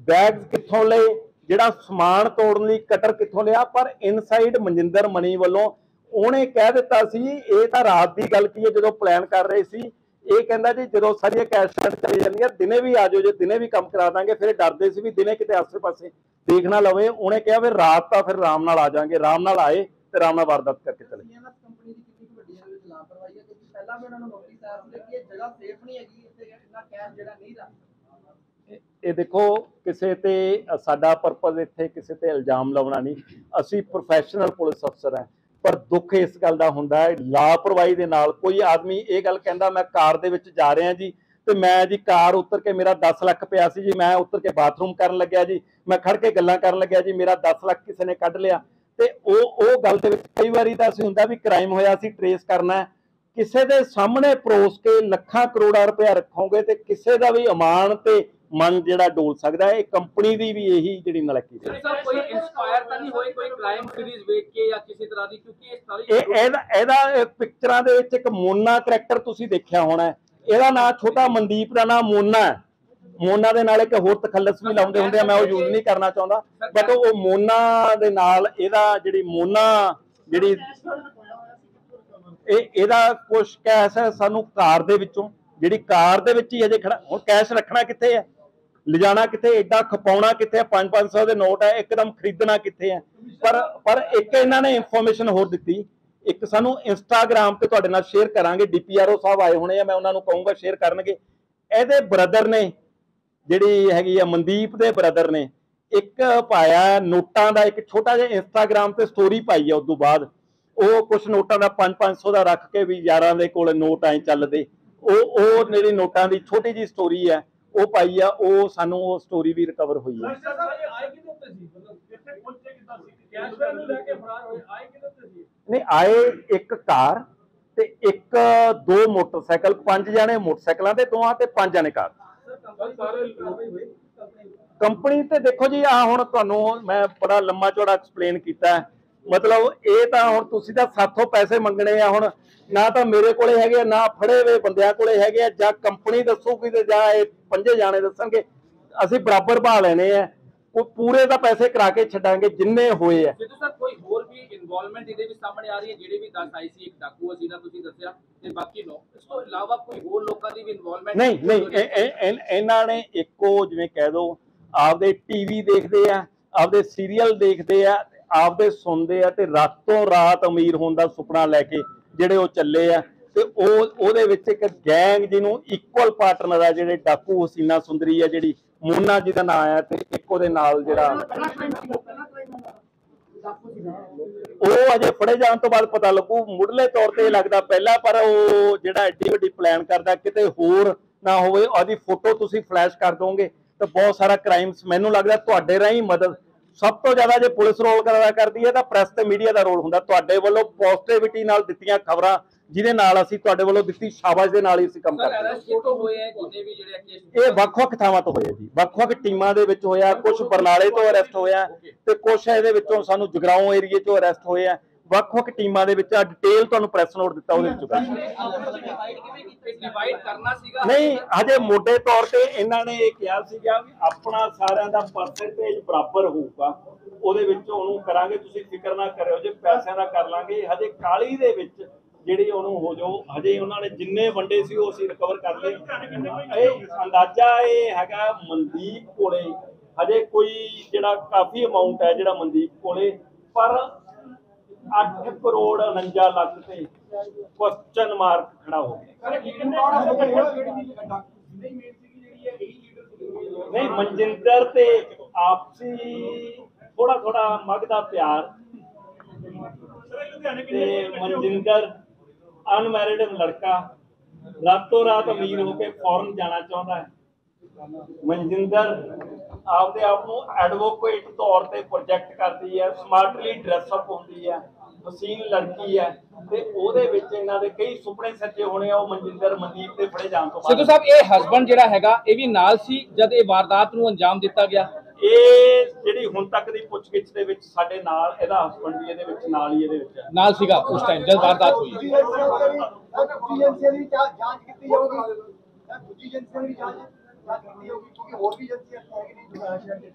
ਬੈਗ ਕਿੱਥੋਂ ਲਈ ਜਿਹੜਾ ਸਮਾਨ ਤੋੜਨ ਲਈ ਕਟਰ ਕਿੱਥੋਂ ਲਿਆ, ਪਰ ਇਨਸਾਈਡ ਮਨਜਿੰਦਰ ਮਣੀ ਵੱਲੋਂ ਉਹਨੇ ਕਹਿ ਦਿੱਤਾ ਸੀ, ਇਹ ਤਾਂ ਰਾਤ ਦੀ ਗੱਲ ਕੀ ਹੈ, ਜਦੋਂ ਪਲਾਨ ਕਰ ਰਹੇ ਸੀ ਇਹ ਕਹਿੰਦਾ ਜੀ ਜਦੋਂ ਸਾਰੀਆਂ ਕੈਸ਼ ਚਲੀ ਜਾਂਦੀਆਂ ਦਿਨੇ ਵੀ ਆ ਜਾਓ ਜੇ ਦਿਨੇ ਵੀ ਕੰਮ ਕਰਾ ਦਾਂਗੇ ਫਿਰ ਡਰਦੇ ਸੀ ਵੀ ਦਿਨੇ ਕਿਤੇ ਆਸੇ-ਪਾਸੇ ਦੇਖ ਨਾ ਲਵੇ। ਉਹਨੇ ਕਿਹਾ ਵੀ ਰਾਤ ਤਾਂ ਫਿਰ ਆਰਾਮ ਨਾਲ ਆ ਜਾਾਂਗੇ ਆਰਾਮ ਨਾਲ ਆਏ ਤੇ ਆਰਾਮ ਨਾਲ ਵਾਰਦਾਤ ਕਰਕੇ ਚਲੇ ਕੰਪਨੀ ਦੀ ਕਿੰਨੀ ਕੁ ਵੱਡੀ ਇਹਦੇ ਵਿੱਚ ਲਾਪਰਵਾਹੀ ਹੈ ਕਿਉਂਕਿ ਪਹਿਲਾਂ ਵੀ ਉਹਨਾਂ ਨੂੰ ਨੋਟਿਸ ਆਇਆ ਸੀ ਕਿ ਇਹ ਜਗ੍ਹਾ ਸੇਫ ਨਹੀਂ ਹੈਗੀ ਇੱਥੇ ਇੰਨਾ ਕੈਸ਼ ਜਿਹੜਾ ਨਹੀਂ ਰੱਖ ਇਹ- ਇਹ ਦੇਖੋ ਕਿਸੇ ਤੇ ਸਾਡਾ ਪਰਪਸ ਇੱਥੇ ਕਿਸੇ ਤੇ ਇਲਜ਼ਾਮ ਲਾਉਣਾ ਨਹੀਂ। ਅਸੀਂ ਪ੍ਰੋਫੈਸ਼ਨਲ ਪੁਲਿਸ ਅਫਸਰ ਹਾਂ। ਪਰ ਦੁੱਖ ਇਸ ਗੱਲ ਦਾ ਹੁੰਦਾ ਹੈ, ਲਾਪਰਵਾਹੀ ਦੇ ਨਾਲ ਕੋਈ ਆਦਮੀ ਇਹ ਗੱਲ ਕਹਿੰਦਾ, ਮੈਂ ਕਾਰ ਦੇ ਵਿੱਚ ਜਾ ਰਿਹਾ ਜੀ ਤੇ ਮੈਂ ਜੀ ਕਾਰ ਉਤਰ ਕੇ ਮੇਰਾ 10 ਲੱਖ ਪਿਆ ਸੀ ਜੀ, ਮੈਂ ਉਤਰ ਕੇ ਬਾਥਰੂਮ ਕਰਨ ਲੱਗਿਆ ਜੀ, ਮੈਂ ਖੜ ਕੇ ਗੱਲਾਂ ਕਰਨ ਲੱਗਿਆ ਜੀ, ਮੇਰਾ 10 ਲੱਖ ਕਿਸੇ ਨੇ ਕੱਢ ਲਿਆ। ਤੇ ਉਹ ਉਹ ਗੱਲ ਦੇ ਵਿੱਚ ਕਈ ਵਾਰੀ ਤਾਂ ਅਸੀਂ ਹੁੰਦਾ ਵੀ ਕ੍ਰਾਈਮ ਹੋਇਆ ਸੀ ਟਰੇਸ ਕਰਨਾ ਕਿਸੇ ਦੇ ਸਾਹਮਣੇ ਪਰੋਸ ਕੇ ਲੱਖਾਂ ਕਰੋੜਾਂ ਰੁਪਇਆ ਰੱਖੋਗੇ ਤੇ ਕਿਸੇ ਦਾ ਵੀ ਅਮਾਨ ਤੇ ਮਨ ਜਿਹੜਾ ਡੋਲ ਸਕਦਾ ਹੈ ਇਹ ਕੰਪਨੀ ਦੀ ਵੀ ਇਹੀ ਜਿਹੜੀ ਨਲਕੀ ਹੈ। ਕੋਈ ਇਨਸਪਾਇਰ ਤਾਂ ਨਹੀਂ ਹੋਏ ਕੋਈ ਕ੍ਰਾਈਮ ਸੀਰੀਜ਼ ਵੇਖ ਕੇ ਜਾਂ ਕਿਸੇ ਤਰ੍ਹਾਂ ਦੀ ਕਿਉਂਕਿ ਇਹ ਸਾਰੀ ਇਹ ਇਹਦਾ ਇਹਦਾ ਇਹ ਪਿਕਚਰਾਂ ਦੇ ਵਿੱਚ ਇੱਕ ਮੋਨਾ ਕਰੈਕਟਰ ਤੁਸੀਂ ਦੇਖਿਆ ਹੋਣਾ ਹੈ। ਇਹਦਾ ਨਾਮ ਛੋਟਾ ਮਨਦੀਪ ਦਾ ਨਾਮ ਮੋਨਾ ਹੈ। ਮੋਨਾ ਦੇ ਨਾਲ ਇੱਕ ਹੋਰ ਤਖੱਲਸ ਵੀ ਲਾਉਂਦੇ ਹੁੰਦੇ ਆ ਮੈਂ ਉਹ ਯੂਜ਼ ਨਹੀਂ ਕਰਨਾ ਚਾਹੁੰਦਾ। ਬਟ ਉਹ ਮੋਨਾ ਦੇ ਨਾਲ ਇਹਦਾ ਜਿਹੜੀ ਮੋਨਾ ਜਿਹੜੀ ਇਹ ਇਹਦਾ ਕੁਝ ਕੈਸ਼ ਹੈ ਸਾਨੂੰ ਕਾਰ ਦੇ ਵਿੱਚੋਂ। ਜਿਹੜੀ ਕਾਰ ਦੇ ਵਿੱਚ ਹੀ ਅਜੇ ਖੜਾ ਹੁਣ ਕੈਸ਼ ਰੱਖਣਾ ਕਿੱਥੇ ਹੈ? ਲਿਜਾਣਾ ਕਿੱਥੇ ਐਡਾ ਖਪਾਉਣਾ ਕਿੱਥੇ 5-500 ਦੇ ਨੋਟ ਹੈ, ਇੱਕਦਮ ਖਰੀਦਣਾ ਕਿੱਥੇ ਹੈ? ਪਰ ਪਰ ਇੱਕ ਇਹਨਾਂ ਨੇ ਇਨਫੋਰਮੇਸ਼ਨ ਹੋਰ ਦਿੱਤੀ। ਇੱਕ ਸਾਨੂੰ ਇੰਸਟਾਗ੍ਰam ਤੇ ਤੁਹਾਡੇ ਨਾਲ ਸ਼ੇਅਰ ਕਰਾਂਗੇ। ਡੀਪੀਆਰਓ ਸਾਹਿਬ ਆਏ ਹੋਣੇ ਆ, ਮੈਂ ਉਹਨਾਂ ਨੂੰ ਕਹੂੰਗਾ ਸ਼ੇਅਰ ਕਰਨਗੇ। ਇਹਦੇ ਬ੍ਰਦਰ ਨੇ, ਜਿਹੜੀ ਹੈਗੀ ਆ ਮਨਦੀਪ ਦੇ ਬ੍ਰਦਰ ਨੇ, ਇੱਕ ਪਾਇਆ ਨੋਟਾਂ ਦਾ, ਇੱਕ ਛੋਟਾ ਜਿਹਾ ਇੰਸਟਾਗ੍ਰam ਤੇ ਸਟੋਰੀ ਪਾਈ ਆ ਉਸ ਤੋਂ ਬਾਅਦ। ਉਹ ਕੁਝ ਨੋਟਾਂ ਦਾ 5-500 ਦਾ ਰੱਖ ਕੇ ਵੀ ਯਾਰਾਂ ਦੇ ਕੋਲ ਨੋਟ ਐ ਚੱਲਦੇ। ਉਹ ਉਹ ਜਿਹੜੀ ਨੋਟਾਂ ਦੀ ਛੋਟੀ ਜੀ ਸਟੋਰੀ ਹੈ ਉਹ ਪਾਈ ਆ ਉਹ ਸਾਨੂੰ ਉਹ ਸਟੋਰੀ ਵੀ ਰਿਕਵਰ ਹੋਈ ਹੈ ਆਏ ਕਿਦੋਂ ਤੇ ਸੀ? ਮਤਲਬ ਕਿੱਥੇ ਪਹੁੰਚੇ ਕਿੱਦਾਂ ਸੀ? ਕੈਸ਼ ਨੂੰ ਲੈ ਕੇ ਫਰਾਰ ਹੋਏ ਆਏ ਕਿਦੋਂ ਤੇ ਸੀ? ਨਹੀਂ ਆਏ ਇੱਕ ਕਾਰ ਤੇ ਇੱਕ ਦੋ ਮੋਟਰਸਾਈਕਲ ਪੰਜ ਜਣੇ ਮੋਟਰਸਾਈਕਲਾਂ ਤੇ ਦੋਹਾਂ ਤੇ ਪੰਜ ਜਣੇ ਕਾਰ। ਕੰਪਨੀ ਕੰਪਨੀ ਤੇ। ਦੇਖੋ ਜੀ ਆ ਹੁਣ ਤੁਹਾਨੂੰ ਮੈਂ ਬੜਾ ਲੰਮਾ ਚੌੜਾ ਐਕਸਪਲੇਨ ਕੀਤਾ ਹੈ। ਮਤਲਬ ਇਹ ਤਾਂ ਹੁਣ ਤੁਸੀਂ ਤਾਂ ਸਾਥੋਂ ਪੈਸੇ ਮੰਗਣੇ ਆ ਹੁਣ ਨਾ ਤਾਂ ਮੇਰੇ ਕੋਲੇ ਹੈਗੇ ਆ, ਨਾ ਫੜੇ ਹੋਏ ਬੰਦਿਆਂ ਕੋਲੇ ਹੈਗੇ ਆ ਜਾਂ ਕੰਪਨੀ ਦੱਸੂਗੀ ਤੇ ਜਾਂ ਇਹ ਪੰਜੇ ਜਾਣੇ ਦੱਸਣਗੇ ਅਸੀਂ ਬਰਾਬਰ ਭਾ ਲੈਣੇ ਆ। ਉਹ ਪੂਰੇ ਦਾ ਪੈਸੇ ਕਰਾ ਕੇ ਛੱਡਾਂਗੇ ਜਿੰਨੇ ਹੋਏ ਆ। ਸਿੱਧੂ ਸਾਹਿਬ ਕੋਈ ਹੋਰ ਵੀ ਇਨਵੋਲਵਮੈਂਟ ਇਹਦੇ ਵਿੱਚ ਸਾਹਮਣੇ ਆ ਰਹੀ ਹੈ ਜਿਹੜੇ ਵੀ 10 ਆਈ ਸੀ ਇੱਕ ਡਾਕੂ ਸੀ ਨਾ ਤੁਸੀਂ ਦੱਸਿਆ ਤੇ ਬਾਕੀ ਲੋਕ ਇਸ ਤੋਂ ਇਲਾਵਾ ਕੋਈ ਹੋਰ ਲੋਕਾਂ ਦੀ ਵੀ ਇਨਵੋਲਵਮੈਂਟ ਨਹੀਂ ਨਹੀਂ ਇਹ- ਇਹ- ਇਹ- ਇਹਨਾਂ ਨੇ ਇੱਕੋ ਜਿਵੇਂ ਕਹਿ ਦੋ ਆਪਦੇ ਟੀਵੀ ਦੇਖਦੇ ਆ ਆਪਦੇ ਸੀਰੀਅਲ ਦੇਖਦੇ ਆ ਆਪਦੇ ਸੁਣਦੇ ਆ ਤੇ ਰਾਤੋਂ ਰਾਤ ਅਮੀਰ ਹੋਣ ਦਾ ਸੁਪਨਾ ਲੈ ਕੇ ਜਿਹੜੇ ਉਹ ਚੱਲੇ ਆ ਤੇ ਉਹ, ਉਹਦੇ ਵਿੱਚ ਇੱਕ ਗੈਂਗ ਜਿਹਨੂੰ ਇਕੁਅਲ ਪਾਰਟਨਰ ਆ ਜਿਹੜੇ ਡਾਕੂ ਹਸੀਨਾ ਸੁੰਦਰੀ ਆ ਜਿਹੜੀ ਮੋਨਾ ਜੀ ਦਾ ਨਾਮ ਆ ਤੇ ਇੱਕ ਉਹਦੇ ਨਾਲ ਜਿਹੜਾ ਉਹ ਅਜੇ ਫੜੇ ਜਾਣ ਤੋਂ ਬਾਅਦ ਪਤਾ ਲੱਗੂ, ਮੁੱਢਲੇ ਤੌਰ ਤੇ ਲੱਗਦਾ ਪਹਿਲਾਂ, ਪਰ ਉਹ ਜਿਹੜਾ ਐਡੀ ਵੱਡੀ ਪਲਾਨ ਕਰਦਾ, ਕਿਤੇ ਹੋਰ ਨਾ ਹੋਵੇ, ਉਹਦੀ ਫੋਟੋ ਤੁਸੀਂ ਫਲੈਸ਼ ਕਰ ਦੋਗੇ ਤਾਂ ਬਹੁਤ ਸਾਰਾ ਕ੍ਰਾਈਮਸ ਮੈਨੂੰ ਲੱਗਦਾ ਤੁਹਾਡੇ ਰਾਹੀਂ ਮਦਦ ਸਭ ਤੋਂ ਜ਼ਿਆਦਾ ਜੇ ਪੁਲਿਸ ਰੋਲ ਕਰਦਾ ਕਰਦੀ ਹੈ ਤਾਂ ਪ੍ਰੈਸ ਤੇ ਮੀਡੀਆ ਦਾ ਰੋਲ ਹੁੰਦਾ। ਤੁਹਾਡੇ ਵੱਲੋਂ ਪੋਜ਼ਿਟਿਵਿਟੀ ਨਾਲ ਦਿੱਤੀਆਂ ਖਬਰਾਂ ਜਿਹਦੇ ਨਾਲ ਅਸੀਂ ਤੁਹਾਡੇ ਵੱਲੋਂ ਦਿੱਤੀ ਸ਼ਾਬਾਸ਼ ਦੇ ਨਾਲ ਹੀ ਅਸੀਂ ਕੰਮ ਕਰਦੇ ਹਾਂ। ਇਹ ਵੱਖ-ਵੱਖ ਥਾਵਾਂ ਤੋਂ ਹੋਇਆ ਜੀ। ਵੱਖ-ਵੱਖ ਟੀਮਾਂ ਦੇ ਵਿੱਚ ਹੋਇਆ ਕੁਝ ਬਰਨਾਲੇ ਤੋਂ ਅਰੈਸਟ ਹੋਇਆ ਤੇ ਕੁਝ ਇਹਦੇ ਵਿੱਚੋਂ ਸਾਨੂੰ ਜਗਰਾਉਂ ਏਰੀਏ ਤੋਂ ਅਰੈਸਟ ਹੋਏ ਆ ਵੱਖ-ਵੱਖ ਟੀਮਾਂ ਦੇ ਵਿੱਚ ਆ ਡਿਟੇਲ ਤੁਹਾਨੂੰ ਪ੍ਰੈਸ ਨੋਟ ਦਿੱਤਾ ਉਹਦੇ ਵਿੱਚ ਡਿਵਾਈਡ ਕਰਨਾ ਸੀਗਾ। ਨਹੀਂ ਹਜੇ ਮੋਢੇ ਤੌਰ ਤੇ ਇਹਨਾਂ ਨੇ ਇਹ ਕਿਹਾ ਸੀਗਾ ਵੀ ਆਪਣਾ ਸਾਰਿਆਂ ਦਾ ਪਰਸੈਂਟੇਜ ਬਰਾਬਰ ਹੋਊਗਾ। ਉਹਦੇ ਵਿੱਚ ਉਹਨੂੰ ਕਰਾਂਗੇ ਤੁਸੀਂ ਫਿਕਰ ਨਾ ਕਰਿਓ ਜੇ ਪੈਸਿਆਂ ਦਾ ਕਰ ਲਾਂਗੇ ਹਜੇ ਕਾਲੀ ਦੇ ਵਿੱਚ ਜਿਹੜੀ ਉਹਨੂੰ ਹੋ ਜਾਓ ਹਜੇ ਉਹਨਾਂ ਨੇ ਜਿੰਨੇ ਵੰਡੇ ਸੀ ਉਹ ਅਸੀਂ ਰਿਕਵਰ ਕਰ ਲਏ। ਇਹ ਅੰਦਾਜ਼ਾ ਇਹ ਹੈਗਾ ਮਨਦੀਪ ਕੋਲੇ ਹਜੇ ਕੋਈ ਜਿਹੜਾ ਕਾਫੀ ਅਮਾਉਂਟ ਹੈ ਜਿਹੜਾ ਮਨਦੀਪ ਕੋਲੇ ਪਰ 8 ਕਰੋੜ 49 ਲੱਖ ਤੇ ਕੁਐਸਚਨ ਮਾਰਕ ਖੜਾ ਹੋ ਗਿਆ ਨਹੀਂ ਮਨਜਿੰਦਰ ਤੇ ਆਪਸੀ ਥੋੜਾ ਥੋੜਾ ਮਗਦਾ ਪਿਆਰ ਤੇ ਮਨਜਿੰਦਰ ਅਨਮੈਰਿਡ ਲੜਕਾ ਰਾਤੋਂ ਰਾਤ ਅਮੀਰ ਹੋ ਕੇ ਫੌਰਨ ਜਾਣਾ ਚਾਹੁੰਦਾ ਹੈ ਮਨਜਿੰਦਰ ਆਪਦੇ ਆਪ ਨੂੰ ਐਡਵੋਕੇਟ ਤੌਰ ਤੇ ਪ੍ਰੋਜੈਕਟ ਕਰਦੀ ਹੈ ਸਮਾਰਟਲੀ ਡਰੈਸ ਅਪ ਹੁੰਦੀ ਹੈ ਹਸੀਨ ਲੜਕੀ ਹੈ ਤੇ ਉਹਦੇ ਵਿੱਚ ਇਹਨਾਂ ਦੇ ਕਈ ਸੁਪਨੇ ਸੱਚੇ ਹੋਣੇ ਆ ਉਹ ਮਨਜਿੰਦਰ ਮਨਦੀਪ ਦੇ ਫੜੇ ਜਾਣ ਤੋਂ ਸਿੱਧੂ ਬਾਅਦ। ਸਾਹਿਬ ਇਹ ਹਸਬੰਡ ਜਿਹੜਾ ਹੈਗਾ ਇਹ ਵੀ ਨਾਲ ਸੀ ਜਦ ਇਹ ਵਾਰਦਾਤ ਨੂੰ ਅੰਜਾਮ ਦਿੱਤਾ ਗਿਆ? ਇਹ ਜਿਹੜੀ ਹੁਣ ਤੱਕ ਦੀ ਪੁੱਛਗਿੱਛ ਦੇ ਵਿੱਚ ਸਾਡੇ ਨਾਲ ਇਹਦਾ ਹਸਬੰਡ ਵੀ ਇਹਦੇ ਵਿੱਚ ਨਾਲ ਹੀ ਇਹਦੇ ਵਿੱਚ ਹੈ। ਨਾਲ ਸੀਗਾ ਉਸ ਟਾਈਮ ਜਦ ਵਾਰਦਾਤ ਹੋਈ। ਪੀਐਨਸੀ ਦੀ ਜਾਂਚ ਕੀਤੀ ਜਾਊਗੀ। ਦੂਜੀ ਏਜੰਸੀਆਂ ਦੀ ਜਾਂਚ ਕੀਤੀ ਹੋਗੀ ਕਿਉਂਕਿ ਹੋਰ ਵੀ ਏਜੰਸੀਆਂ ਹੈਗੀ ਨਹੀਂ ਦੁਬਾਰਾ ਸ਼ਹਿਰ ਦੇ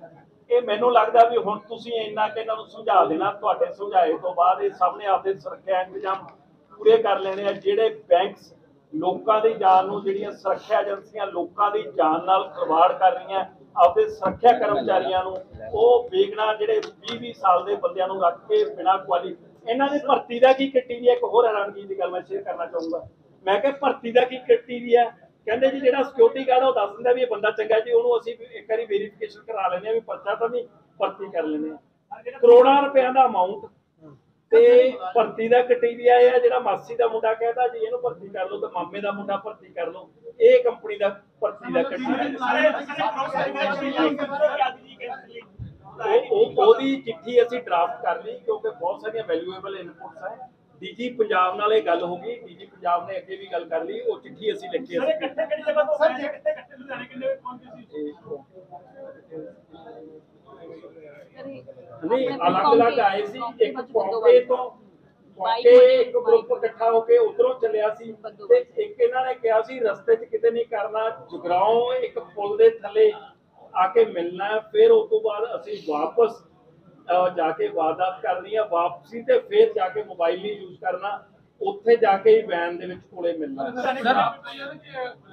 ਇਹ ਮੈਨੂੰ ਲੱਗਦਾ ਵੀ ਹੁਣ ਤੁਸੀਂ ਇੰਨਾ ਕਿ ਇਹਨਾਂ ਨੂੰ ਸਮਝਾ ਦੇਣਾ, ਤੁਹਾਡੇ ਸਮਝਾਏ ਤੋਂ ਬਾਅਦ ਇਹ ਸਾਹਮਣੇ ਆਪਦੇ ਸੁਰੱਖਿਆ ਇੰਤਜ਼ਾਮ ਪੂਰੇ ਕਰ ਲੈਣੇ ਆ, ਜਿਹੜੇ ਬੈਂਕਸ ਲੋਕਾਂ ਦੀ ਜਾਨ ਨੂੰ, ਜਿਹੜੀਆਂ ਸੁਰੱਖਿਆ ਏਜੰਸੀਆਂ ਲੋਕਾਂ ਦੀ ਜਾਨ ਨਾਲ ਖਿਲਵਾੜ ਕਰ ਰਹੀਆਂ, ਆਪਦੇ ਸੁਰੱਖਿਆ ਕਰਮਚਾਰੀਆਂ ਨੂੰ, ਉਹ ਵੇਖਣਾ ਜਿਹੜੇ 20-20 ਸਾਲ ਦੇ ਬੰਦਿਆਂ ਨੂੰ ਰੱਖ ਕੇ ਬਿਨਾਂ ਕੁਆਲੀ, ਇਹਨਾਂ ਦੀ ਭਰਤੀ ਦਾ ਕੀ ਕਿੱਟੀ ਦੀ ਇੱਕ ਹੋਰ ਹੈਰਾਨਗੀ ਦੀ ਗੱਲ ਮੈਂ ਸ਼ੇਅਰ ਕਰਨਾ ਚਾਹੂੰਗਾ। ਮੈਂ ਕਿਹਾ ਭਰਤੀ ਦਾ ਕੀ ਕਿੱਟੀ ਦੀ ਹੈ ਕਹਿੰਦੇ ਜੀ ਜਿਹੜਾ ਸਿਕਿਉਰਿਟੀ ਗਾਰਡ ਉਹ ਦੱਸ ਦਿੰਦਾ ਵੀ ਇਹ ਬੰਦਾ ਚੰਗਾ ਜੀ ਉਹਨੂੰ ਅਸੀਂ ਇੱਕ ਵਾਰੀ ਵੈਰੀਫਿਕੇਸ਼ਨ ਕਰਾ ਲੈਂਦੇ ਆ ਵੀ ਪਰਚਾ ਤਾਂ ਨਹੀਂ ਭਰਤੀ ਕਰ ਲੈਂਦੇ ਆ ਕਰੋੜਾਂ ਰੁਪਿਆਂ ਦਾ ਅਮਾਉਂਟ ਤੇ ਭਰਤੀ ਦਾ ਕਟੀਰੀਆ ਇਹ ਆ ਜਿਹੜਾ ਮਾਸੀ ਦਾ ਮੁੰਡਾ ਕਹਿੰਦਾ ਜੀ ਇਹਨੂੰ ਭਰਤੀ ਕਰ ਲਓ ਤੇ ਮਾਮੇ ਦਾ ਮੁੰਡਾ ਭਰਤੀ ਕਰ ਲਓ। ਇਹ ਕੰਪਨੀ ਦਾ ਭਰਤੀ ਦਾ ਕਟੀਰੀਆ ਉਹ- ਉਹਦੀ ਚਿੱਠੀ ਅਸੀਂ ਡਰਾਫਟ ਕਰ ਲਈ ਕਿਉਂਕਿ ਬਹੁਤ ਸਾਰੀਆਂ ਵੈਲਿਊਏਬਲ ਇਨਪੁਟਸ ਹੈ ਡੀਜੀ ਪੰਜਾਬ ਨਾਲ ਇਹ ਗੱਲ ਹੋ ਗਈ ਡੀਜੀ ਪੰਜਾਬ ਨੇ ਅੱਗੇ ਵੀ ਗੱਲ ਕਰ ਲਈ ਉਹ ਚਿੱਠੀ ਅਸੀਂ ਲਿਖ ਕੇ ਅਸੀਂ। ਕਿੱਥੇ ਕਿਹੜੀ ਜਗ੍ਹਾ ਤੋਂ ਆਏ ਕਿੱਥੇ ਕਿੱਥੇ ਲੁਧਿਆਣੇ ਕਿੰਨੇ ਪਹੁੰਚੇ ਸੀ? ਨਹੀਂ ਅਲੱਗ ਅਲੱਗ ਆਏ ਸੀ ਇੱਕ ਪੌਂਕੇ ਤੋਂ ਪੌਂਕੇ ਇੱਕ ਗਰੁੱਪ ਇਕੱਠਾ ਹੋ ਕੇ ਉਧਰੋਂ ਚੱਲਿਆ ਸੀ ਤੇ ਇੱਕ ਇਹਨਾਂ ਨੇ ਕਿਹਾ ਸੀ ਰਸਤੇ 'ਚ ਕਿਤੇ ਨਹੀਂ ਕਰਨਾ ਜਗਰਾਉਂ ਇੱਕ ਪੁਲ ਦੇ ਥੱਲੇ ਆ ਕੇ ਮਿਲਣਾ ਫਿਰ ਉਸ ਤੋਂ ਬਾਅਦ ਅਸੀਂ ਵਾਪਸ ਜਾ ਕੇ ਵਾਰਦਾਤ ਕਰਨੀ ਹੈ ਵਾਪਸੀ ਤੇ ਫਿਰ ਜਾ ਕੇ ਮੋਬਾਈਲ ਨਹੀਂ ਯੂਜ਼ ਕਰਨਾ ਉੱਥੇ ਜਾ ਕੇ ਹੀ ਵੈਨ ਦੇ ਵਿੱਚ ਕੋਲੇ ਮਿਲਣਾ ਹੈ।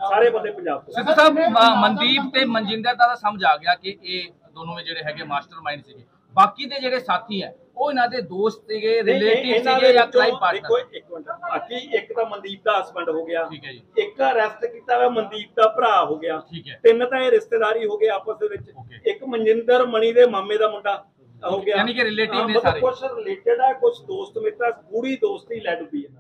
ਸਾਰੇ ਬੰਦੇ ਪੰਜਾਬ ਤੋਂ ਸਿੱਧੂ ਸਾਹਿਬ ਮਨਦੀਪ ਤੇ ਮਨਜਿੰਦਰ ਦਾ ਸਮਝ ਆ ਗਿਆ ਕਿ ਇਹ ਦੋਨੋਂ ਜਿਹੜੇ ਹੈਗੇ ਮਾਸਟਰਮਾਈਂਡ ਸੀਗੇ ਬਾਕੀ ਦੇ ਜਿਹੜੇ ਸਾਥੀ ਹੈ ਉਹ ਇਹਨਾਂ ਦੇ ਦੋਸਤ ਸੀਗੇ ਰਿਲੇਟਿਵ ਸੀਗੇ ਜਾਂ ਵਿੱਚੋਂ ਕਲਾਈ ਦੇਖੋ ਪਾਰਟਨਰ ਇੱਕ ਮਿੰਟ ਬਾਕੀ ਇੱਕ ਤਾਂ ਮਨਦੀਪ ਦਾ ਹਸਬੰਡ ਹੋ ਗਿਆ ਠੀਕ ਹੈ ਜੀ। ਇੱਕ ਅਰੈਸਟ ਕੀਤਾ ਹੋਇਆ ਮਨਦੀਪ ਦਾ ਭਰਾ ਹੋ ਗਿਆ ਠੀਕ ਹੈ। ਤਿੰਨ ਤਾਂ ਇਹ ਰਿਸ਼ਤੇਦਾਰੀ ਹੋ ਗਏ ਆਪਸ ਦੇ ਵਿੱਚ. ਇੱਕ ਮਨਜਿੰਦਰ ਮਣੀ ਦੇ ਮਾਮੇ ਦਾ ਮੁੰਡਾ ਹੋ ਗਿਆ ਯਾਨੀ ਕਿ relative ਨੇ ਸਾਰੇ। ਕੁਛ ਰਿਲੇਟਡ ਹੈ ਕੁਝ ਦੋਸਤ ਮਿੱਤਰ ਗੂੜੀ ਦੋਸਤੀ ਲੈ ਡੁੱਬੀ ਇਹਨਾਂ ਦੀ।